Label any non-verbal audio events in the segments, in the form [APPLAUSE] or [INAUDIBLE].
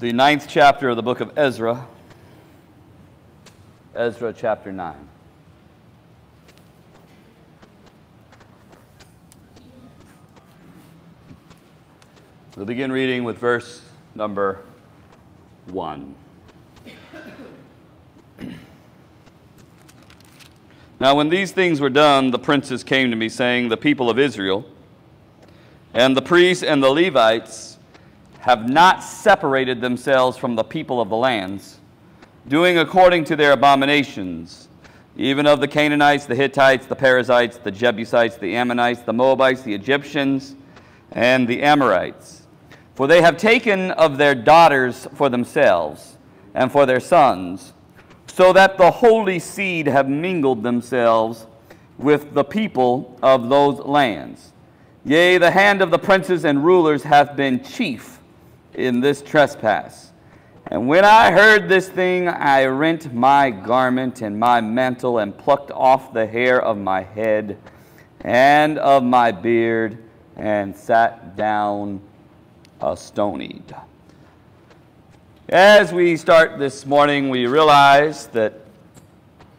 the ninth chapter of the book of Ezra. Ezra chapter 9. We'll begin reading with verse number 1. [CLEARS THROAT] Now, when these things were done, the princes came to me, saying, The people of Israel and the priests and the Levites have not separated themselves from the people of the lands, doing according to their abominations, even of the Canaanites, the Hittites, the Perizzites, the Jebusites, the Ammonites, the Moabites, the Egyptians, and the Amorites. For they have taken of their daughters for themselves and for their sons so that the holy seed have mingled themselves with the people of those lands. Yea, the hand of the princes and rulers hath been chief in this trespass. And when I heard this thing, I rent my garment and my mantle and plucked off the hair of my head and of my beard and sat down astonied. As we start this morning, we realize that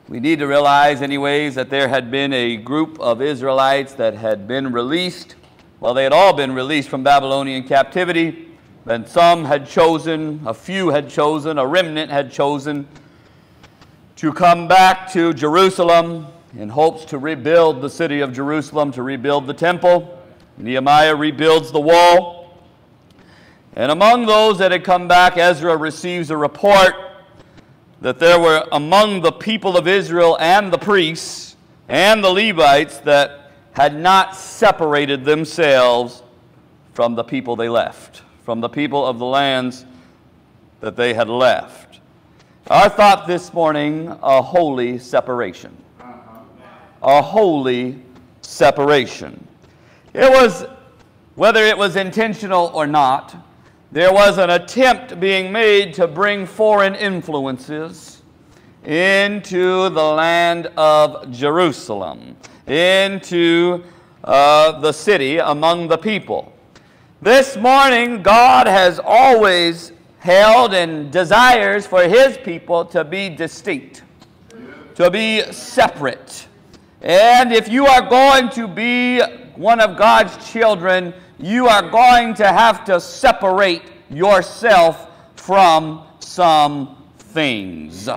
we need to realize, anyways, that there had been a group of Israelites that had been released. Well, they had all been released from Babylonian captivity. And some had chosen, a few had chosen, a remnant had chosen to come back to Jerusalem in hopes to rebuild the city of Jerusalem, to rebuild the temple. Nehemiah rebuilds the wall. And among those that had come back, Ezra receives a report that there were among the people of Israel and the priests and the Levites that had not separated themselves from the people they left, from the people of the lands that they had left. Our thought this morning a holy separation. A holy separation. It was, whether it was intentional or not, there was an attempt being made to bring foreign influences into the land of Jerusalem, into uh, the city among the people. This morning, God has always held and desires for his people to be distinct, to be separate. And if you are going to be one of God's children, you are going to have to separate yourself from some things.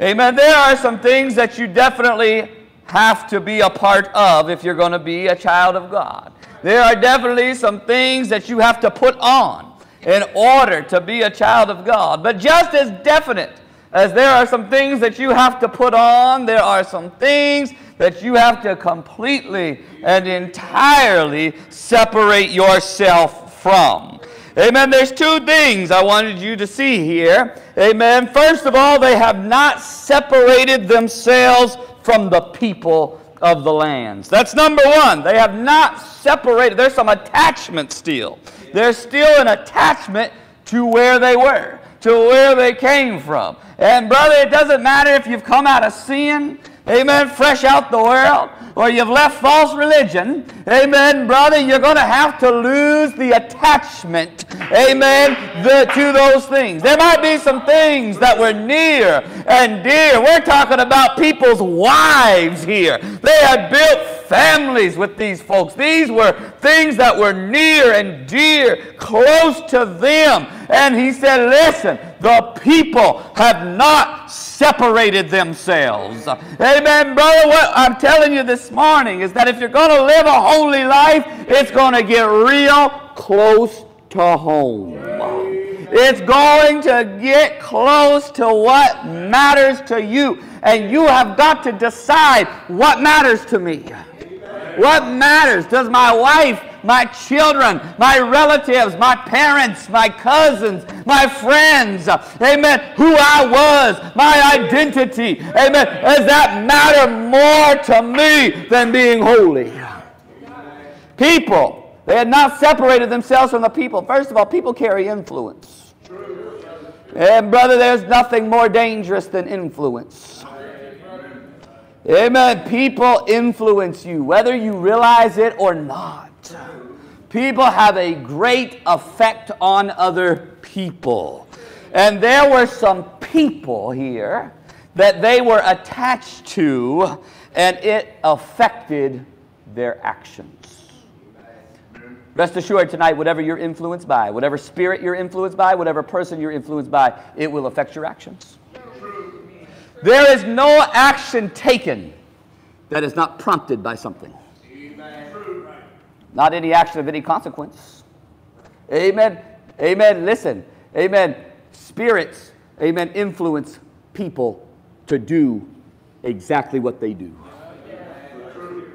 Amen. There are some things that you definitely have to be a part of if you're going to be a child of God. There are definitely some things that you have to put on in order to be a child of God. But just as definite as there are some things that you have to put on, there are some things that you have to completely and entirely separate yourself from. Amen. There's two things I wanted you to see here. Amen. First of all, they have not separated themselves from the people of the lands. That's number one. They have not separated. There's some attachment still. There's still an attachment to where they were, to where they came from. And brother, it doesn't matter if you've come out of sin amen, fresh out the world, or you've left false religion, amen, brother, you're going to have to lose the attachment, amen, the, to those things. There might be some things that were near and dear. We're talking about people's wives here. They had built families with these folks. These were things that were near and dear, close to them. And he said, Listen, the people have not separated themselves. Amen, brother. What I'm telling you this morning is that if you're going to live a holy life, it's going to get real close to home. It's going to get close to what matters to you. And you have got to decide what matters to me. What matters? Does my wife, my children, my relatives, my parents, my cousins, my friends, amen, who I was, my identity, amen, does that matter more to me than being holy? People, they had not separated themselves from the people. First of all, people carry influence. And brother, there's nothing more dangerous than influence. Amen. People influence you, whether you realize it or not. People have a great effect on other people. And there were some people here that they were attached to, and it affected their actions. Rest assured tonight, whatever you're influenced by, whatever spirit you're influenced by, whatever person you're influenced by, it will affect your actions. There is no action taken that is not prompted by something. Not any action of any consequence. Amen. Amen. Listen. Amen. Spirits, amen, influence people to do exactly what they do.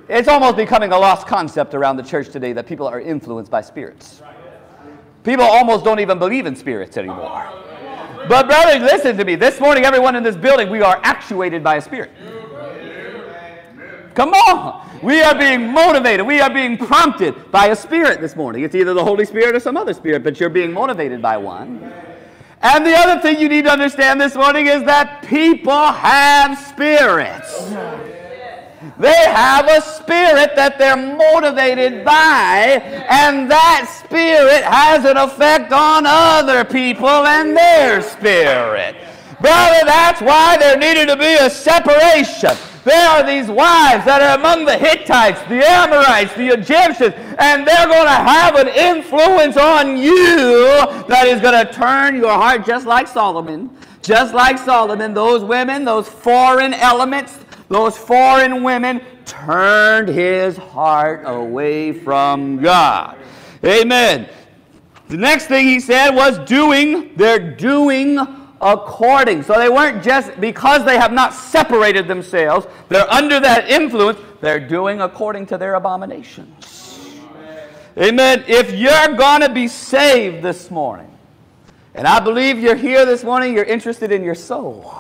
It's almost becoming a lost concept around the church today that people are influenced by spirits. People almost don't even believe in spirits anymore. But, brothers, listen to me. This morning, everyone in this building, we are actuated by a spirit. Come on. We are being motivated. We are being prompted by a spirit this morning. It's either the Holy Spirit or some other spirit, but you're being motivated by one. And the other thing you need to understand this morning is that people have spirits. They have a spirit that they're motivated by, and that spirit has an effect on other people and their spirit. Brother, that's why there needed to be a separation. There are these wives that are among the Hittites, the Amorites, the Egyptians, and they're going to have an influence on you that is going to turn your heart just like Solomon. Just like Solomon, those women, those foreign elements, those foreign women turned his heart away from God. Amen. The next thing he said was doing, they're doing according. So they weren't just because they have not separated themselves, they're under that influence, they're doing according to their abominations. Amen. If you're going to be saved this morning, and I believe you're here this morning, you're interested in your soul.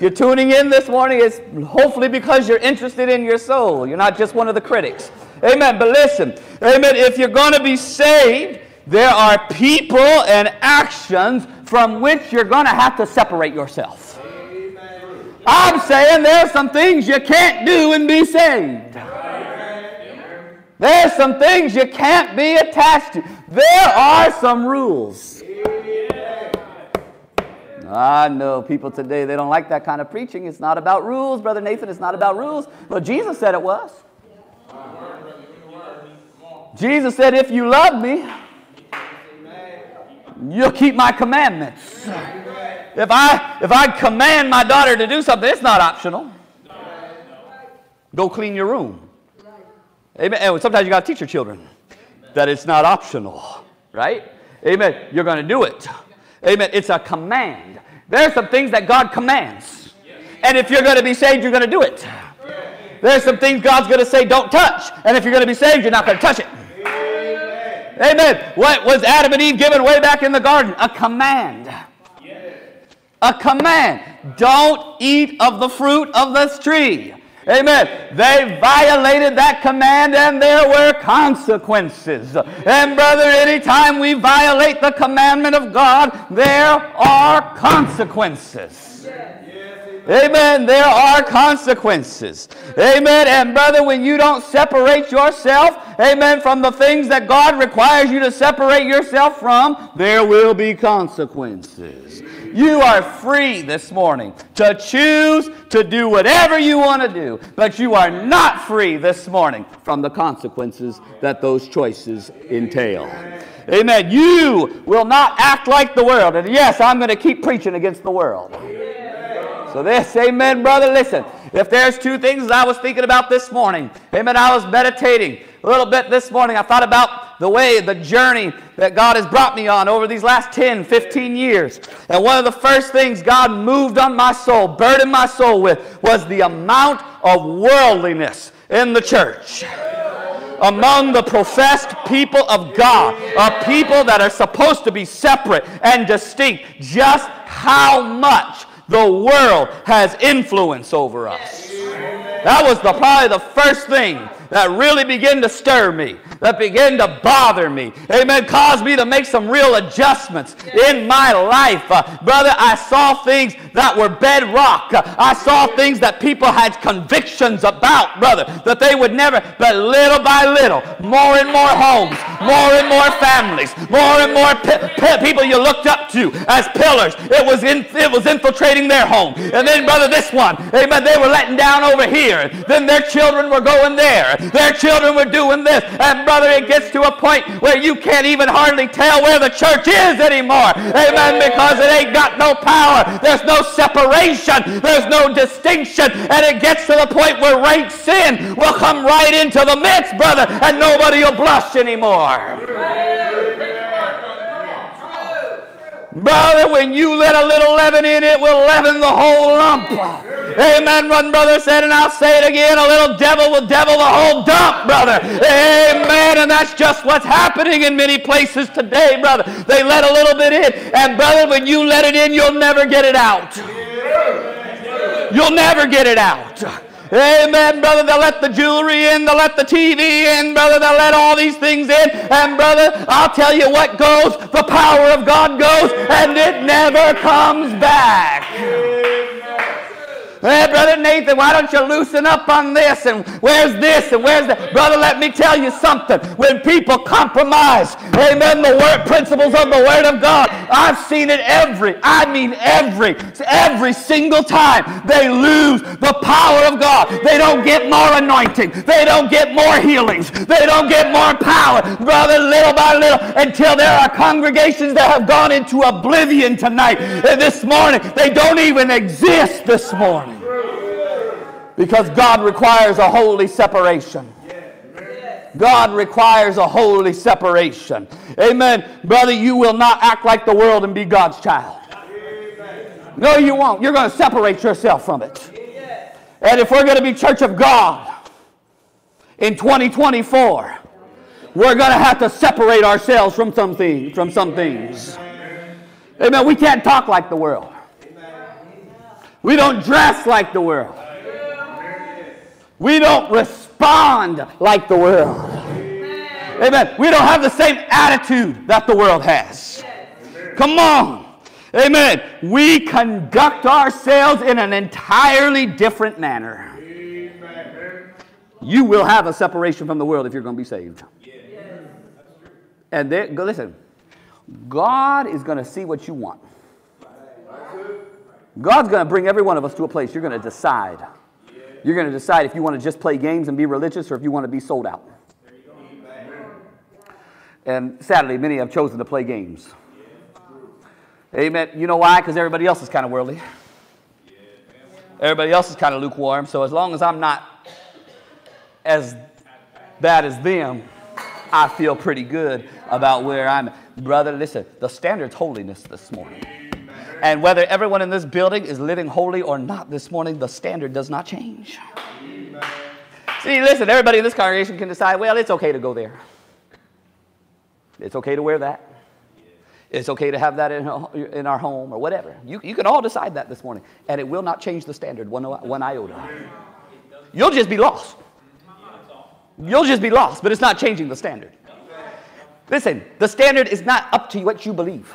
You're tuning in this morning, it's hopefully because you're interested in your soul. You're not just one of the critics. Amen. But listen, amen. If you're going to be saved, there are people and actions from which you're going to have to separate yourself. Amen. I'm saying there's some things you can't do and be saved. There's some things you can't be attached to. There are some rules. Ah, I know people today, they don't like that kind of preaching. It's not about rules, Brother Nathan. It's not about rules. But Jesus said it was. Jesus said, If you love me, You'll keep my commandments. If I if I command my daughter to do something, it's not optional. Go clean your room. Amen. And sometimes you got to teach your children that it's not optional, right? Amen. You're going to do it. Amen. It's a command. There's some things that God commands. And if you're going to be saved, you're going to do it. There's some things God's going to say, don't touch. And if you're going to be saved, you're not going to touch it. Amen. What was Adam and Eve given way back in the garden? A command. A command. Don't eat of the fruit of this tree. Amen. They violated that command and there were consequences. And brother, anytime we violate the commandment of God, there are consequences. Amen. There are consequences. Amen. And brother, when you don't separate yourself, amen, from the things that God requires you to separate yourself from, there will be consequences. You are free this morning to choose to do whatever you want to do, but you are not free this morning from the consequences that those choices entail. Amen. You will not act like the world. And yes, I'm going to keep preaching against the world. So this, amen, brother, listen. If there's two things I was thinking about this morning, amen, I was meditating a little bit this morning. I thought about the way, the journey that God has brought me on over these last 10, 15 years. And one of the first things God moved on my soul, burdened my soul with, was the amount of worldliness in the church among the professed people of God, a people that are supposed to be separate and distinct, just how much the world has influence over us. That was the, probably the first thing that really began to stir me, that began to bother me. Amen. Caused me to make some real adjustments in my life. Uh, brother, I saw things that were bedrock. Uh, I saw things that people had convictions about, brother, that they would never, but little by little, more and more homes, more and more families, more and more people you looked up to as pillars. It was in, it was infiltrating their home. And then, brother, this one, amen, they were letting down over here. Then their children were going there. Their children were doing this. And brother, it gets to a point where you can't even hardly tell where the church is anymore. Amen, because it ain't got no power. There's no separation. There's no distinction. And it gets to the point where rank sin will come right into the midst, brother, and nobody will blush anymore. Brother, when you let a little leaven in, it will leaven the whole lump. Amen. One brother said, and I'll say it again, a little devil will devil the whole dump, brother. Amen. And that's just what's happening in many places today, brother. They let a little bit in. And brother, when you let it in, you'll never get it out. You'll never get it out. Amen, brother. They'll let the jewelry in, they'll let the TV in, brother. They'll let all these things in. And, brother, I'll tell you what goes. The power of God goes, and it never comes back. Hey, Brother Nathan, why don't you loosen up on this? And where's this? And where's that? Brother, let me tell you something. When people compromise, amen, the word principles of the Word of God, I've seen it every, I mean every, every single time they lose the power of God. They don't get more anointing. They don't get more healings. They don't get more power. Brother, little by little, until there are congregations that have gone into oblivion tonight. And this morning, they don't even exist this morning. Because God requires a holy separation. God requires a holy separation. Amen. Brother, you will not act like the world and be God's child. No, you won't. You're going to separate yourself from it. And if we're going to be church of God in 2024, we're going to have to separate ourselves from some things, from some things. Amen. We can't talk like the world. We don't dress like the world. We don't respond like the world. Amen. We don't have the same attitude that the world has. Come on. Amen. We conduct ourselves in an entirely different manner. You will have a separation from the world if you're going to be saved. And then, listen, God is going to see what you want. God's going to bring every one of us to a place you're going to decide you're going to decide if you want to just play games and be religious or if you want to be sold out. And sadly, many have chosen to play games. Amen. You know why? Because everybody else is kind of worldly. Everybody else is kind of lukewarm. So as long as I'm not as bad as them, I feel pretty good about where I'm. Brother, listen, the standard's holiness this morning. And whether everyone in this building is living holy or not this morning, the standard does not change. See, listen, everybody in this congregation can decide, well, it's okay to go there. It's okay to wear that. It's okay to have that in, in our home or whatever. You, you can all decide that this morning. And it will not change the standard one, one iota. You'll just be lost. You'll just be lost, but it's not changing the standard. Listen, the standard is not up to what you believe.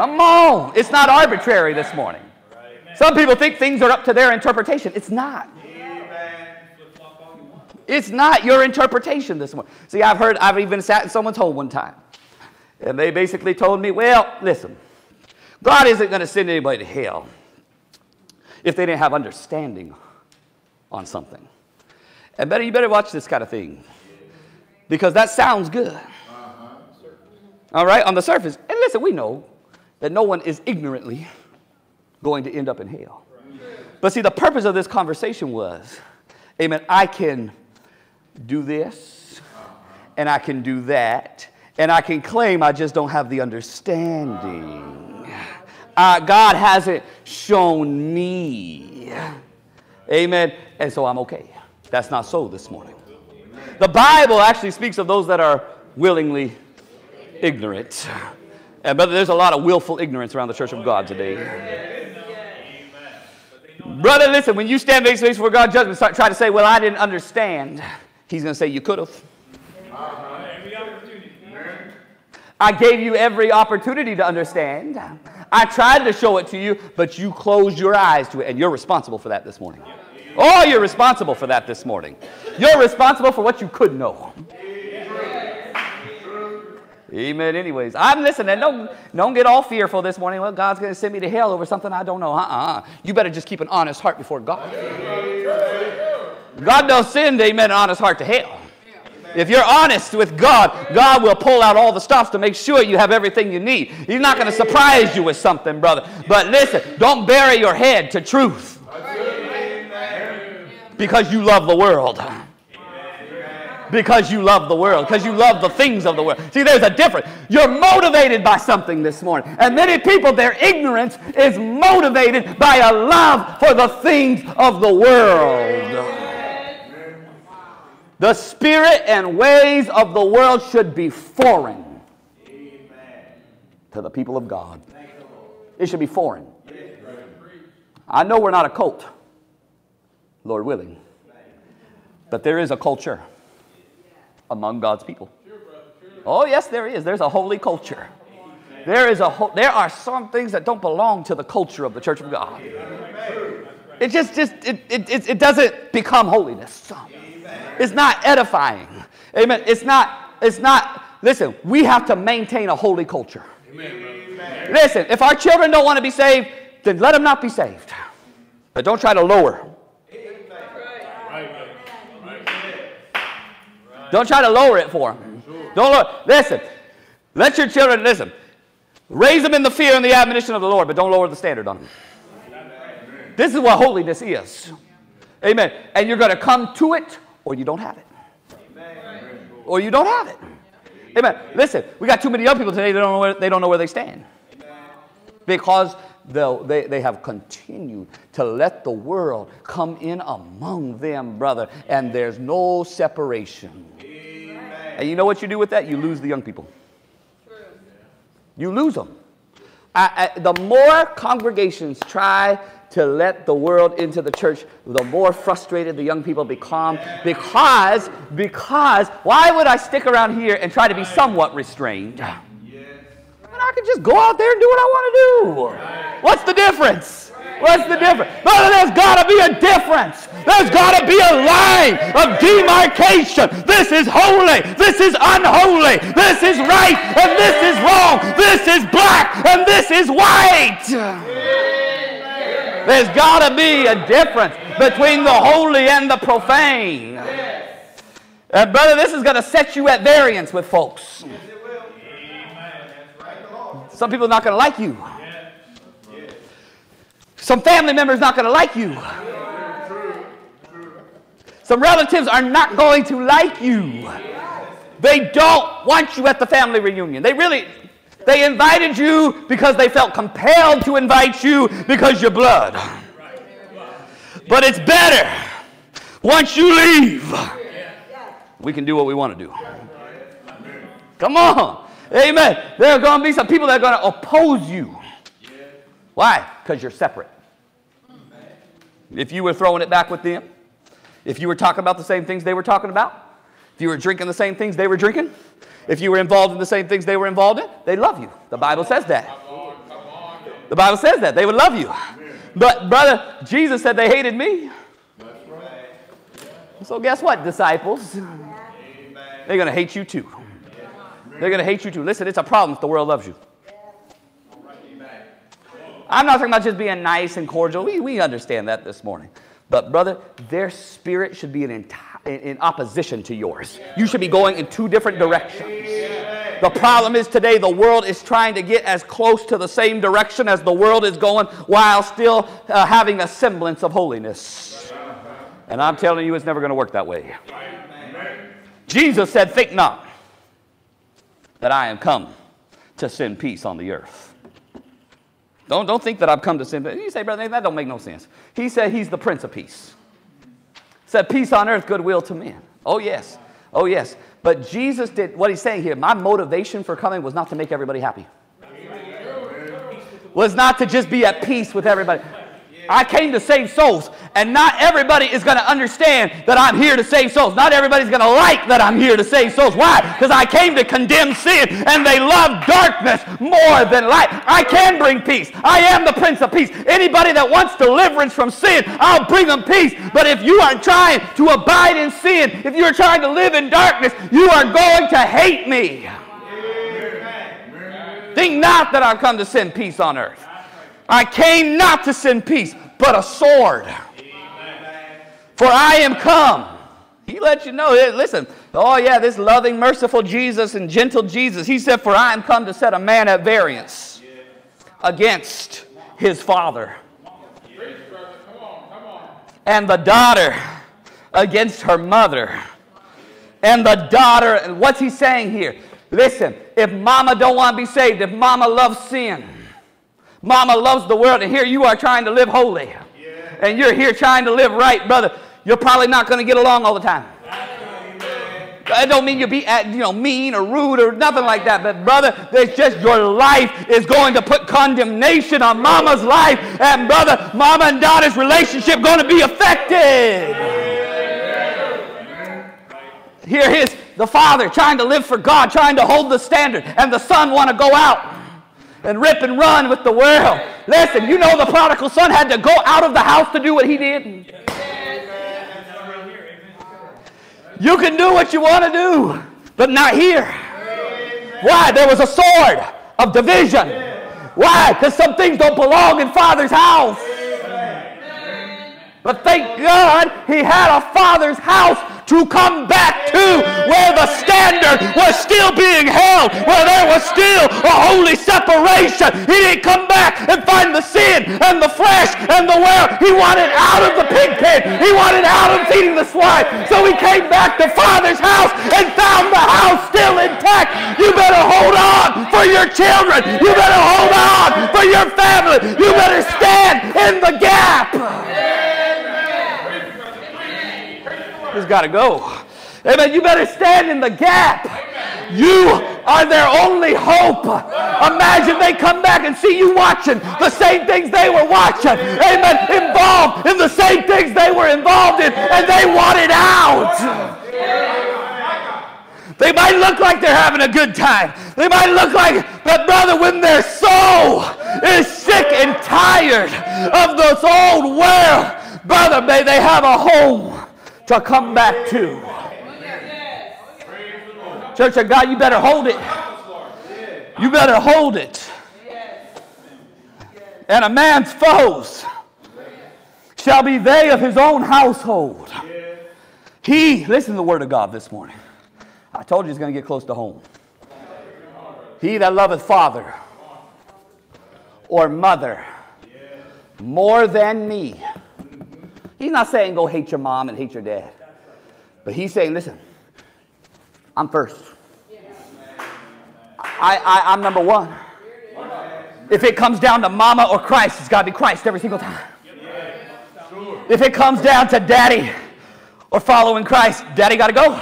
Come on. It's not arbitrary this morning. Some people think things are up to their interpretation. It's not. It's not your interpretation this morning. See, I've heard, I've even sat in someone's home one time. And they basically told me, well, listen, God isn't going to send anybody to hell if they didn't have understanding on something. And better, you better watch this kind of thing because that sounds good. Uh-huh. All right, on the surface. And listen, we know that no one is ignorantly going to end up in hell. But see, the purpose of this conversation was, amen, I can do this and I can do that and I can claim I just don't have the understanding. Uh, God hasn't shown me. Amen. And so I'm okay. That's not so this morning. The Bible actually speaks of those that are willingly ignorant. And brother, there's a lot of willful ignorance around the church of God today. Brother, listen, when you stand face to face before God's judgment, start try to say, Well, I didn't understand. He's going to say, You could have. I gave you every opportunity to understand. I tried to show it to you, but you closed your eyes to it, and you're responsible for that this morning. Oh, you're responsible for that this morning. You're responsible for what you could know. Amen. Anyways, I'm listening. Don't, don't get all fearful this morning. Well, God's going to send me to hell over something I don't know. Uh-uh. You better just keep an honest heart before God. God don't send, amen, an honest heart to hell. If you're honest with God, God will pull out all the stops to make sure you have everything you need. He's not going to surprise you with something, brother. But listen, don't bury your head to truth because you love the world. Because you love the world, because you love the things of the world. See, there's a difference. You're motivated by something this morning. And many people, their ignorance is motivated by a love for the things of the world. The spirit and ways of the world should be foreign to the people of God. It should be foreign. I know we're not a cult, Lord willing, but there is a culture among God's people. Oh, yes, there is. There's a holy culture. There, is a ho- there are some things that don't belong to the culture of the church of God. It just, just it, it, it doesn't become holiness. It's not edifying. Amen. It's not, it's not, listen, we have to maintain a holy culture. Listen, if our children don't want to be saved, then let them not be saved. But don't try to lower. Don't try to lower it for them. Don't lower. Listen, let your children, listen, raise them in the fear and the admonition of the Lord, but don't lower the standard on them. This is what holiness is. Amen. And you're going to come to it or you don't have it. Or you don't have it. Amen. Listen, we got too many young people today, they don't know where they, don't know where they stand. Because they, they have continued to let the world come in among them, brother, and there's no separation. And you know what you do with that? You lose the young people. You lose them. I, I, the more congregations try to let the world into the church, the more frustrated the young people become. Because, because, why would I stick around here and try to be somewhat restrained? When I could just go out there and do what I want to do. What's the difference? What's the difference? Brother, there's got to be a difference. There's got to be a line of demarcation. This is holy. This is unholy. This is right and this is wrong. This is black and this is white. There's got to be a difference between the holy and the profane. And brother, this is going to set you at variance with folks. Some people are not going to like you. Some family members are not going to like you. Some relatives are not going to like you. They don't want you at the family reunion. They really, they invited you because they felt compelled to invite you because you're blood. But it's better once you leave, we can do what we want to do. Come on. Amen. There are going to be some people that are going to oppose you. Why? Because you're separate. If you were throwing it back with them, if you were talking about the same things they were talking about, if you were drinking the same things they were drinking, if you were involved in the same things they were involved in, they love you. The Bible says that. The Bible says that. They would love you. But, brother, Jesus said they hated me. So, guess what, disciples? They're going to hate you too. They're going to hate you too. Listen, it's a problem if the world loves you. I'm not talking about just being nice and cordial. We, we understand that this morning. But, brother, their spirit should be entire in opposition to yours. You should be going in two different directions. The problem is today the world is trying to get as close to the same direction as the world is going while still uh, having a semblance of holiness. And I'm telling you, it's never going to work that way. Jesus said, Think not that I am come to send peace on the earth. Don't, don't think that I've come to sin. peace. You say, brother, that don't make no sense. He said he's the Prince of Peace said, Peace on earth, goodwill to men. Oh, yes. Oh, yes. But Jesus did what he's saying here. My motivation for coming was not to make everybody happy, was not to just be at peace with everybody. I came to save souls. And not everybody is going to understand that I'm here to save souls. Not everybody's going to like that I'm here to save souls. Why? Because I came to condemn sin and they love darkness more than light. I can bring peace. I am the Prince of Peace. Anybody that wants deliverance from sin, I'll bring them peace. But if you are trying to abide in sin, if you're trying to live in darkness, you are going to hate me. Think not that I've come to send peace on earth. I came not to send peace, but a sword. For I am come. He let you know, listen, oh yeah, this loving, merciful Jesus and gentle Jesus. He said, For I am come to set a man at variance against his father. And the daughter against her mother. And the daughter, and what's he saying here? Listen, if mama don't want to be saved, if mama loves sin, mama loves the world, and here you are trying to live holy, and you're here trying to live right, brother, you're probably not going to get along all the time. I don't mean you be uh, you know mean or rude or nothing like that, but brother, it's just your life is going to put condemnation on mama's life, and brother, mama and daughter's relationship going to be affected. Here is the father trying to live for God, trying to hold the standard, and the son want to go out and rip and run with the world. Listen, you know the prodigal son had to go out of the house to do what he did. You can do what you want to do, but not here. Why? There was a sword of division. Why? Because some things don't belong in Father's house. But thank God he had a Father's house to come back to where the standard was still being held, where there was still a holy separation. He didn't come back and find the sin and the flesh and the world. He wanted out of the pig pen. He wanted out of feeding the swine. So he came back to Father's house and found the house still intact. You better hold on for your children. You better hold on for your family. You better stand in the gap. It's got to go. Amen. You better stand in the gap. You are their only hope. Imagine they come back and see you watching the same things they were watching. Amen. Involved in the same things they were involved in, and they want it out. They might look like they're having a good time. They might look like, but brother, when their soul is sick and tired of this old world, brother, may they have a home to come back to. Church of God, you better hold it. You better hold it. And a man's foes shall be they of his own household. He, listen to the word of God this morning. I told you he's going to get close to home. He that loveth father or mother more than me He's not saying go hate your mom and hate your dad. But he's saying, listen, I'm first. I, I, I'm number one. If it comes down to mama or Christ, it's got to be Christ every single time. If it comes down to daddy or following Christ, daddy got to go.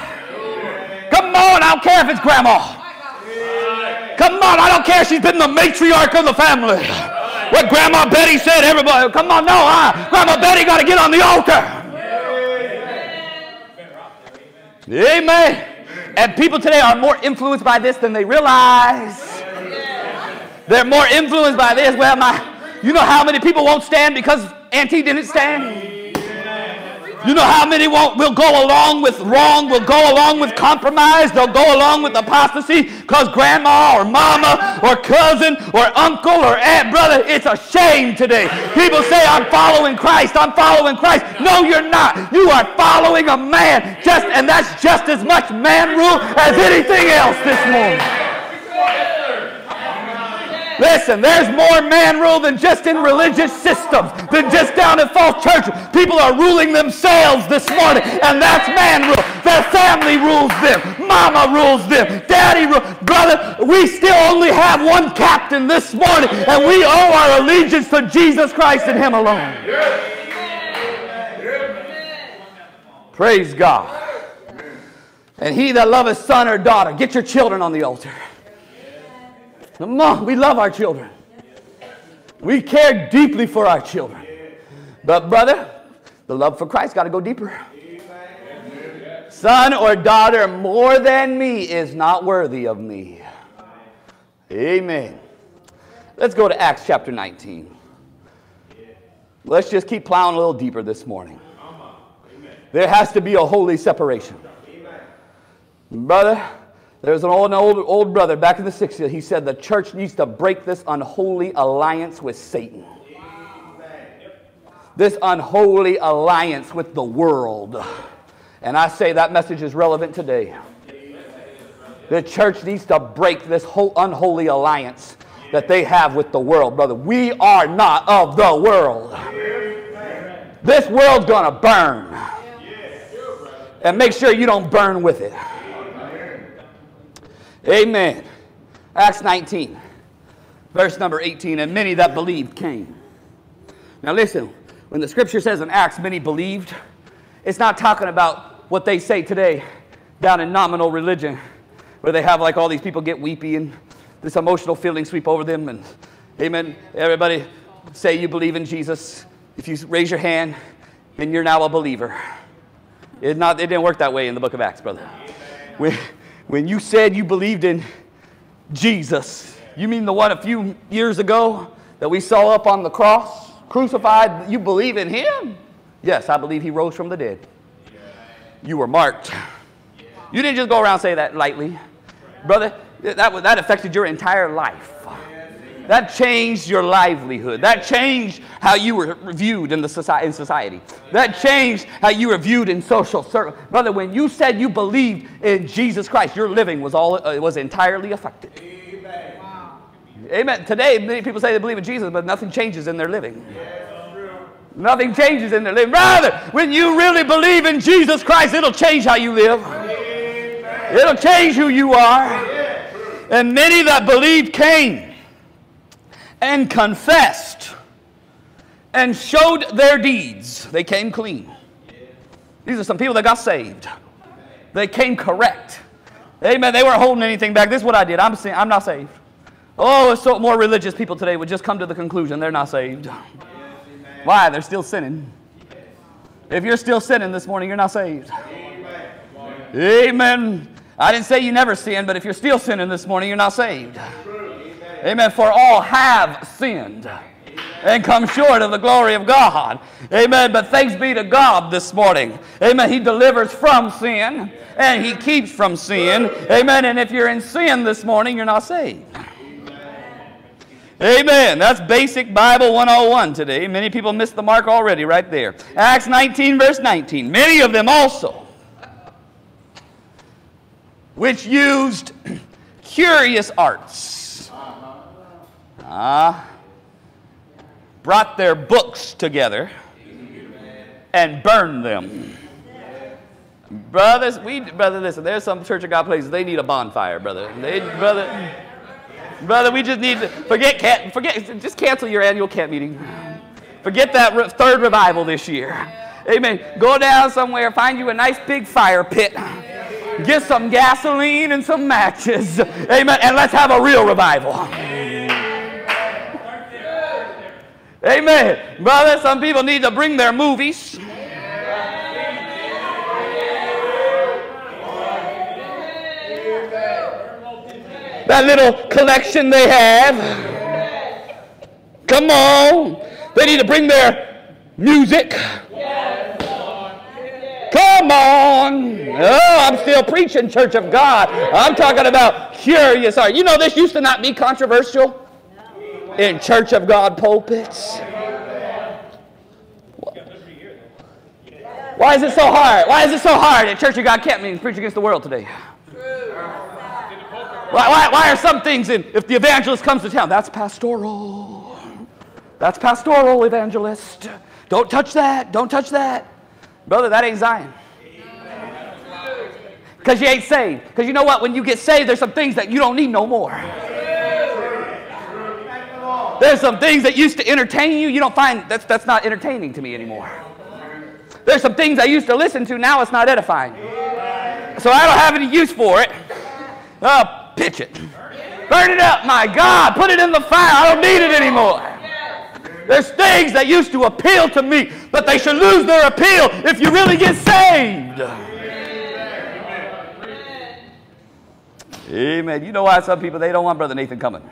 Come on, I don't care if it's grandma. Come on, I don't care if she's been the matriarch of the family. What Grandma Betty said, everybody, come on, no, huh? Grandma Betty got to get on the altar. Amen. And people today are more influenced by this than they realize. They're more influenced by this. Well, my, you know how many people won't stand because Auntie didn't stand? You know how many won't, will go along with wrong, will go along with compromise, they'll go along with apostasy because grandma or mama or cousin or uncle or aunt, brother, it's a shame today. People say, I'm following Christ, I'm following Christ. No, you're not. You are following a man, just and that's just as much man rule as anything else this morning. Listen, there's more man rule than just in religious systems, than just down in false churches. People are ruling themselves this morning, and that's man rule. Their family rules them. Mama rules them. Daddy rules. Brother, we still only have one captain this morning, and we owe our allegiance to Jesus Christ and Him alone. Praise God. And he that loveth son or daughter, get your children on the altar. Mom, we love our children. We care deeply for our children. But, brother, the love for Christ got to go deeper. Son or daughter more than me is not worthy of me. Amen. Let's go to Acts chapter 19. Let's just keep plowing a little deeper this morning. There has to be a holy separation. Brother, there's an old, old, old brother back in the 60s. He said the church needs to break this unholy alliance with Satan. This unholy alliance with the world. And I say that message is relevant today. The church needs to break this whole unholy alliance that they have with the world, brother. We are not of the world. This world's going to burn. And make sure you don't burn with it. Amen. Acts 19, verse number 18. And many that believed came. Now listen, when the scripture says in Acts, many believed, it's not talking about what they say today down in nominal religion, where they have like all these people get weepy and this emotional feeling sweep over them. And amen. Everybody say you believe in Jesus. If you raise your hand, then you're now a believer. It, not, it didn't work that way in the book of Acts, brother. When, when you said you believed in Jesus, you mean the one a few years ago that we saw up on the cross, crucified? You believe in him? Yes, I believe he rose from the dead. You were marked. You didn't just go around say that lightly. Brother, that, was that affected your entire life. That changed your livelihood. That changed how you were viewed in, the society, in society. That changed how you were viewed in social circles. Brother, when you said you believed in Jesus Christ, your living was, all, uh, was entirely affected. Amen. Amen. Today, many people say they believe in Jesus, but nothing changes in their living. Yes. Nothing changes in their living. Rather, when you really believe in Jesus Christ, it'll change how you live. It'll change who you are. And many that believed came and confessed and showed their deeds. They came clean. These are some people that got saved. They came correct. Amen. They weren't holding anything back. This is what I did. I'm, I'm not saved. Oh, so more religious people today would just come to the conclusion they're not saved. Why? They're still sinning. If you're still sinning this morning, you're not saved. Amen. I didn't say you never sin, but if you're still sinning this morning, you're not saved. Amen. For all have sinned and come short of the glory of God. Amen. But thanks be to God this morning. Amen. He delivers from sin and He keeps from sin. Amen. And if you're in sin this morning, you're not saved. Amen. That's basic Bible 101 today. Many people missed the mark already right there. Acts 19, verse 19. Many of them also, which used [CLEARS THROAT] curious arts uh, brought their books together and burned them. Brothers, we brother, listen. There's some Church of God places they need a bonfire, brother. They, brother, brother, we just need to forget cat, forget, just cancel your annual camp meeting. Forget that re- third revival this year. Amen. Go down somewhere, find you a nice big fire pit, get some gasoline and some matches. Amen. And let's have a real revival. Amen. Brother, some people need to bring their movies. That little collection they have. Come on. They need to bring their music. Come on. Oh, I'm still preaching, Church of God. I'm talking about curious art. You know, this used to not be controversial in Church of God pulpits? Why is it so hard? Why is it so hard at Church of God camp meetings preach against the world today? Why, why, why are some things in, if the evangelist comes to town, that's pastoral. That's pastoral, evangelist. Don't touch that. Don't touch that. Brother, that ain't Zion. Because you ain't saved. Because you know what? When you get saved, there's some things that you don't need no more. There's some things that used to entertain you, you don't find that's, that's not entertaining to me anymore. There's some things I used to listen to, now it's not edifying. So I don't have any use for it. Oh, pitch it. Burn it up, my God. Put it in the fire. I don't need it anymore. There's things that used to appeal to me, but they should lose their appeal if you really get saved. Amen. You know why some people they don't want Brother Nathan coming.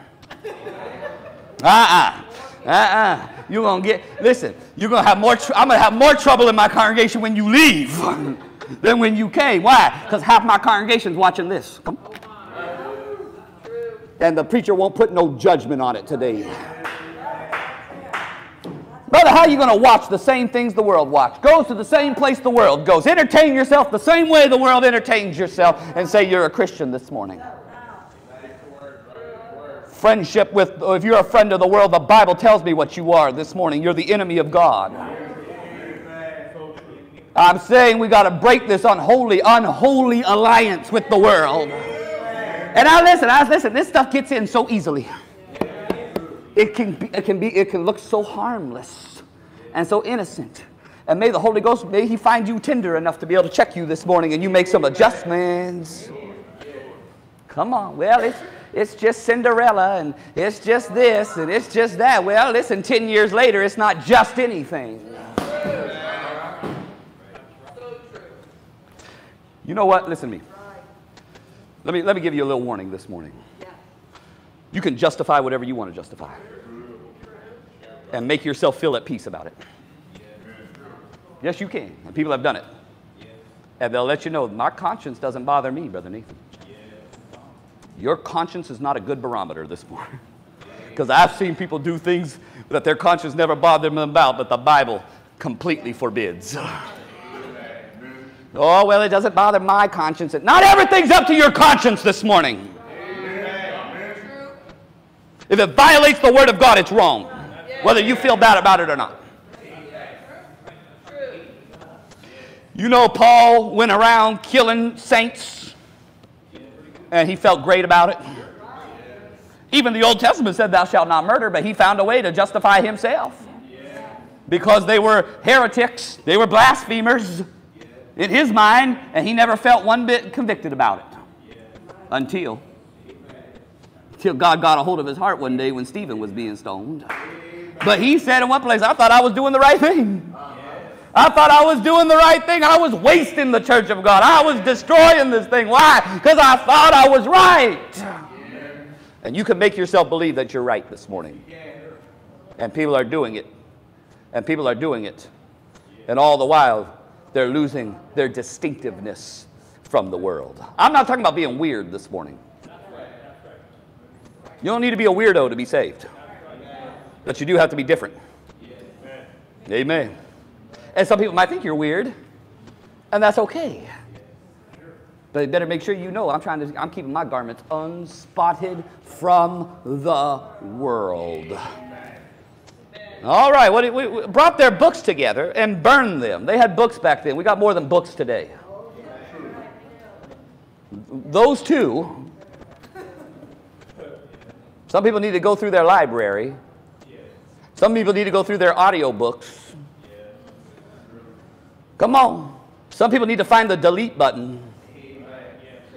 Uh-uh. Uh-uh. You're gonna get listen, you're gonna have more I'm gonna have more trouble in my congregation when you leave [LAUGHS] than when you came. Why? Because half my congregation's watching this. Come. And the preacher won't put no judgment on it today. Brother, how are you going to watch the same things the world watch? Goes to the same place the world goes. Entertain yourself the same way the world entertains yourself and say you're a Christian this morning. Friendship with, if you're a friend of the world, the Bible tells me what you are this morning. You're the enemy of God. I'm saying we got to break this unholy, unholy alliance with the world. And I listen, I listen, this stuff gets in so easily. It can be, it can be, it can look so harmless and so innocent. And may the Holy Ghost, may He find you tender enough to be able to check you this morning and you make some adjustments. Come on. Well, it's, it's just Cinderella and it's just this and it's just that. Well, listen, 10 years later, it's not just anything. You know what? Listen to me. Let me, let me give you a little warning this morning. You can justify whatever you want to justify and make yourself feel at peace about it. Yes, you can. And people have done it. And they'll let you know, my conscience doesn't bother me, Brother Nathan. Your conscience is not a good barometer this morning. [LAUGHS] Because I've seen people do things that their conscience never bothered them about, but the Bible completely forbids. [LAUGHS] Oh, well, it doesn't bother my conscience. Not everything's up to your conscience this morning. If it violates the Word of God, it's wrong, whether you feel bad about it or not. You know, Paul went around killing saints, and he felt great about it. Even the Old Testament said, Thou shalt not murder, but he found a way to justify himself because they were heretics, they were blasphemers in his mind, and he never felt one bit convicted about it until until God got a hold of his heart one day when Stephen was being stoned. But he said in one place, I thought I was doing the right thing. I thought I was doing the right thing. I was wasting the church of God. I was destroying this thing. Why? Because I thought I was right. And you can make yourself believe that you're right this morning. And people are doing it. And people are doing it. And all the while, they're losing their distinctiveness from the world. I'm not talking about being weird this morning. You don't need to be a weirdo to be saved. But you do have to be different. Amen. And some people might think you're weird, and that's okay. But better make sure you know I'm trying to I'm keeping my garments unspotted from the world. All right, what, we, we brought their books together and burned them. They had books back then. We got more than books today. Those two some people need to go through their library. Some people need to go through their audio books. Come on. Some people need to find the delete button.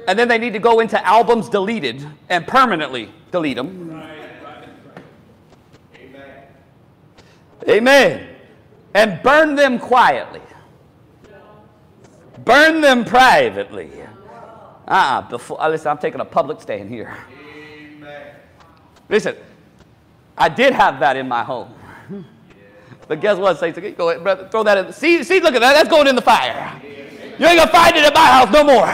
And then they need to go into albums deleted and permanently delete them. Amen. And burn them quietly. Burn them privately. Ah, uh-uh, before listen, I'm taking a public stand here. Listen, I did have that in my home. But guess what, Saints? Go ahead, brother, throw that in. See, see, look at that. That's going in the fire. You ain't gonna find it at my house no more.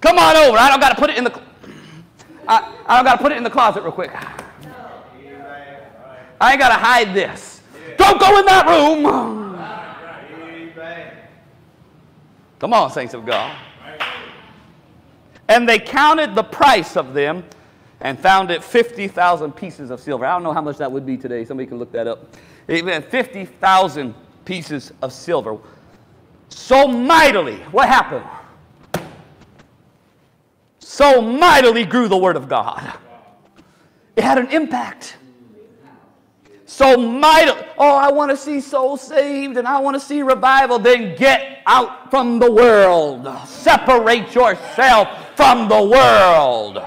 Come on over. I don't gotta put it in the. I, I don't gotta put it in the closet real quick. I ain't gotta hide this. Don't go in that room. Come on, saints of God. And they counted the price of them and found it 50,000 pieces of silver. I don't know how much that would be today. Somebody can look that up. It 50,000 pieces of silver. So mightily, what happened? So mightily grew the word of God. It had an impact. So mightily, oh, I want to see souls saved and I want to see revival. Then get out from the world. Separate yourself from the world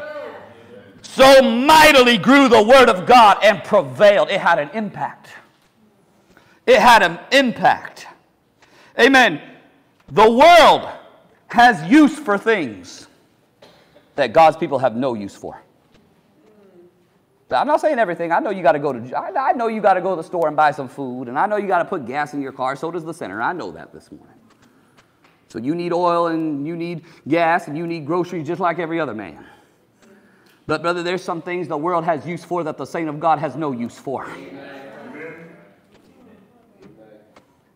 so mightily grew the word of God and prevailed. It had an impact. It had an impact. Amen. The world has use for things that God's people have no use for. I'm not saying everything. I know you got to go to. I know you got to go to the store and buy some food, and I know you got to put gas in your car. So does the center. I know that this morning. So you need oil and you need gas and you need groceries just like every other man. But brother, there's some things the world has use for that the saint of God has no use for. Amen.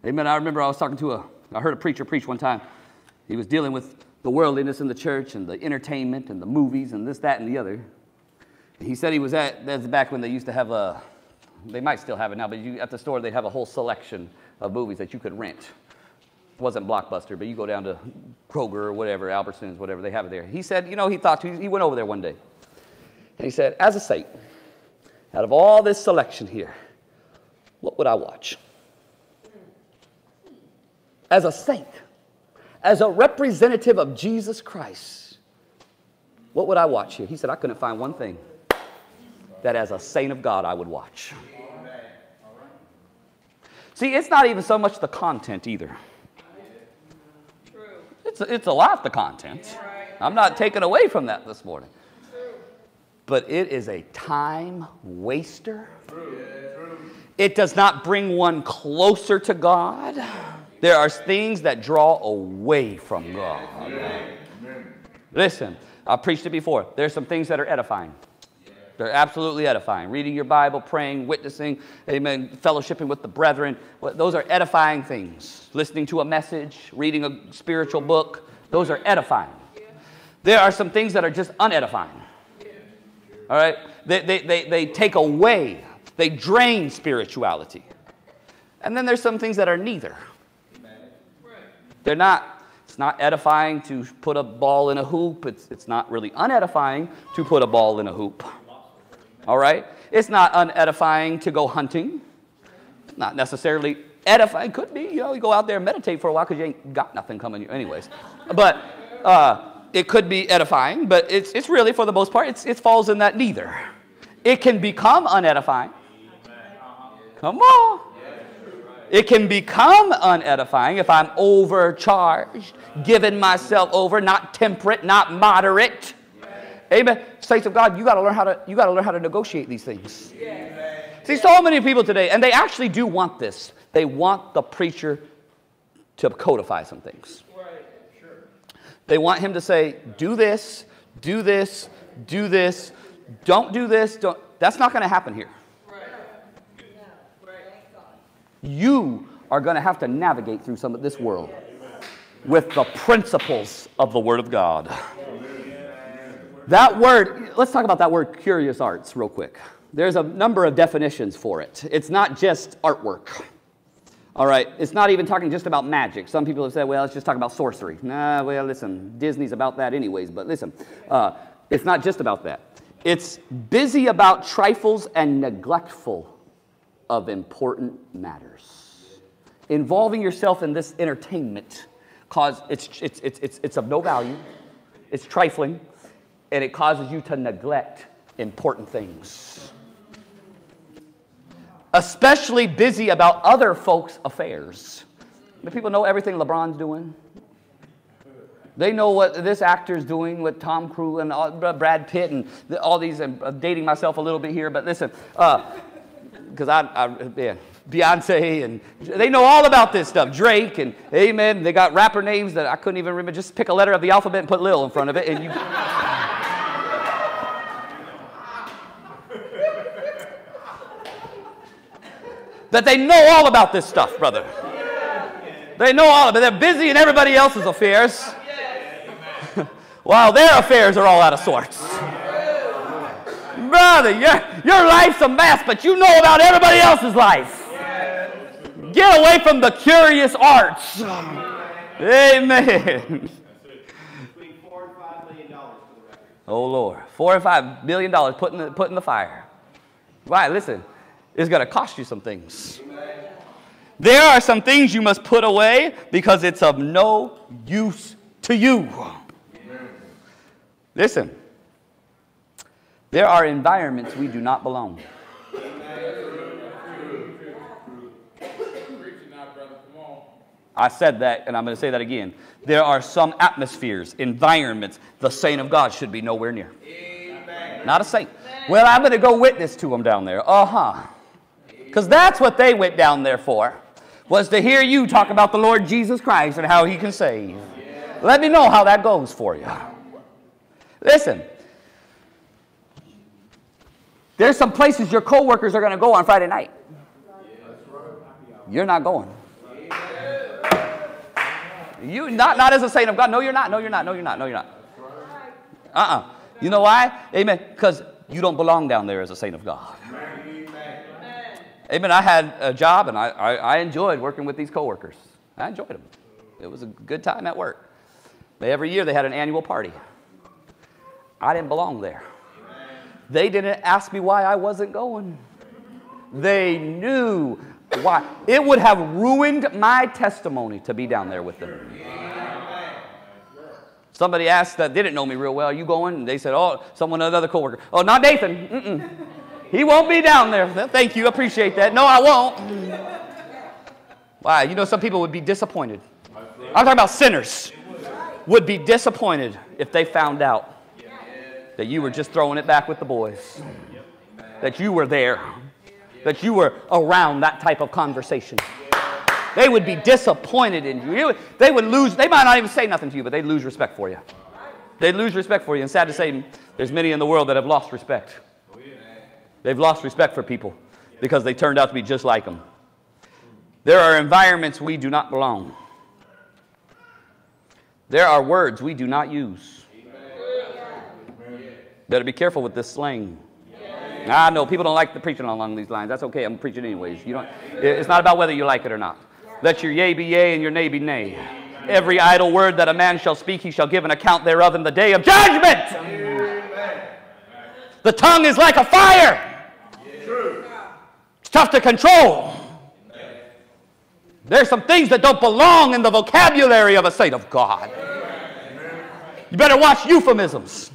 Amen. I remember I was talking to a. I heard a preacher preach one time. He was dealing with the worldliness in the church and the entertainment and the movies and this, that, and the other. He said he was at, that's back when they used to have a, they might still have it now, but you, at the store they'd have a whole selection of movies that you could rent. It wasn't Blockbuster, but you go down to Kroger or whatever, Albertsons, whatever, they have it there. He said, you know, he thought, he went over there one day. And he said, as a saint, out of all this selection here, what would I watch? As a saint, as a representative of Jesus Christ, what would I watch here? He said, I couldn't find one thing that as a saint of God I would watch. See, it's not even so much the content either. It's a, it's a lot the content. I'm not taking away from that this morning. But it is a time waster. It does not bring one closer to God. There are things that draw away from God. Listen, I've preached it before. There's some things that are edifying. They're absolutely edifying. Reading your Bible, praying, witnessing, amen, fellowshipping with the brethren. Those are edifying things. Listening to a message, reading a spiritual book, those are edifying. There are some things that are just unedifying. All right? They, they, they, they take away, they drain spirituality. And then there's some things that are neither. They're not, it's not edifying to put a ball in a hoop. It's, it's not really unedifying to put a ball in a hoop. All right? It's not unedifying to go hunting. Not necessarily edifying. Could be, you know, you go out there and meditate for a while because you ain't got nothing coming. You, anyways, but uh, it could be edifying. But it's it's really for the most part, it's, it falls in that neither. It can become unedifying. Come on. It can become unedifying if I'm overcharged, giving myself over, not temperate, not moderate. Amen. Saints of God, you got to learn how to you got to learn how to negotiate these things. See, so many people today, and they actually do want this. They want the preacher to codify some things. They want him to say, "Do this, do this, do this, don't do this." Don't. That's not going to happen here. You are going to have to navigate through some of this world with the principles of the Word of God. That word, let's talk about that word curious arts real quick. There's a number of definitions for it. It's not just artwork. All right, it's not even talking just about magic. Some people have said, well, let's just talk about sorcery. Nah, well, listen, Disney's about that anyways, but listen, uh, it's not just about that. It's busy about trifles and neglectful of important matters. Involving yourself in this entertainment cause it's, it's, it's, it's, it's of no value, it's trifling, and it causes you to neglect important things. Especially busy about other folks' affairs. Do people know everything LeBron's doing? They know what this actor's doing, what Tom Cruise and all, Brad Pitt and all these. I'm dating myself a little bit here, but listen, because uh, I, I yeah, Beyonce and they know all about this stuff. Drake and Amen. They got rapper names that I couldn't even remember. Just pick a letter of the alphabet and put Lil in front of it, and you. That they know all about this stuff, brother. They know all of it. They're busy in everybody else's affairs [LAUGHS] while their affairs are all out of sorts. Brother, your, your life's a mess, but you know about everybody else's life. Get away from the curious arts. Amen. Oh Lord, four or five billion dollars put in the, put in the fire. Right, listen is going to cost you some things. There are some things you must put away because it's of no use to you. Listen, There are environments we do not belong. I said that, and I'm going to say that again. There are some atmospheres, environments, the saint of God should be nowhere near. Amen. Not a saint. Well, I'm going to go witness to them down there. Uh huh. Because that's what they went down there for, was to hear you talk about the Lord Jesus Christ and how he can save. Let me know how that goes for you. Listen, there's some places your coworkers are going to go on Friday night. You're not going. You not not as a saint of God. No, you're not. No, you're not. No, you're not. No, you're not. Uh-uh. You know why? Amen. Because you don't belong down there as a saint of God. Amen. I had a job and I, I, I enjoyed working with these coworkers. I enjoyed them. It was a good time at work. Every year they had an annual party. I didn't belong there. They didn't ask me why I wasn't going. They knew why? It would have ruined my testimony to be down there with them. Somebody asked that didn't know me real well, you going? And they said, Oh, someone, another coworker. Oh, not Nathan. Mm-mm. He won't be down there. Thank you. Appreciate that. No, I won't. Why? You know, some people would be disappointed. I'm talking about sinners. Would be disappointed if they found out that you were just throwing it back with the boys, that you were there that you were around that type of conversation. They would be disappointed in you. They would lose, they might not even say nothing to you, but they'd lose respect for you. They'd lose respect for you. And sad to say, there's many in the world that have lost respect. They've lost respect for people because they turned out to be just like them. There are environments we do not belong. There are words we do not use. Better be careful with this slang. I know people don't like the preaching along these lines. That's okay. I'm preaching anyways. You don't, it's not about whether you like it or not. Let your yea be yea and your nay be nay. Every idle word that a man shall speak, he shall give an account thereof in the day of judgment. The tongue is like a fire. It's tough to control. There's some things that don't belong in the vocabulary of a saint of God. You better watch euphemisms.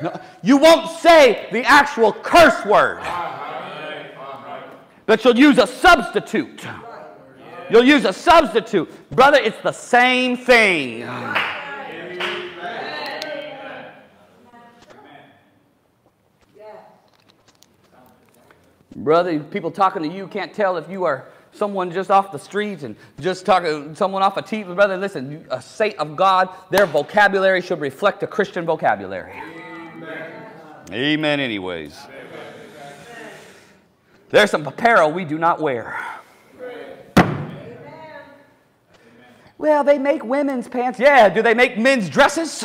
No, you won't say the actual curse word, but you'll use a substitute. You'll use a substitute. Brother, it's the same thing. Brother, people talking to you can't tell if you are someone just off the streets and just talking someone off a TV. Brother, listen, a saint of God, their vocabulary should reflect a Christian vocabulary. Amen, anyways. There's some apparel we do not wear. Well, they make women's pants. Yeah, do they make men's dresses?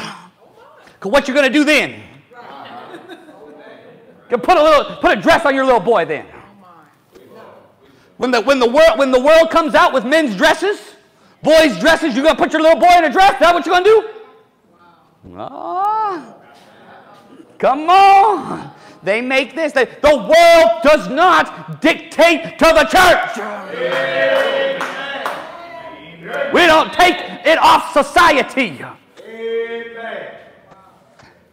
What you gonna do then? Put a little, put a dress on your little boy then. When the when the world when the world comes out with men's dresses, boys' dresses, you're gonna put your little boy in a dress? Is that what you're gonna do? Ah. Come on. They make this. They, the world does not dictate to the church. We don't take it off society.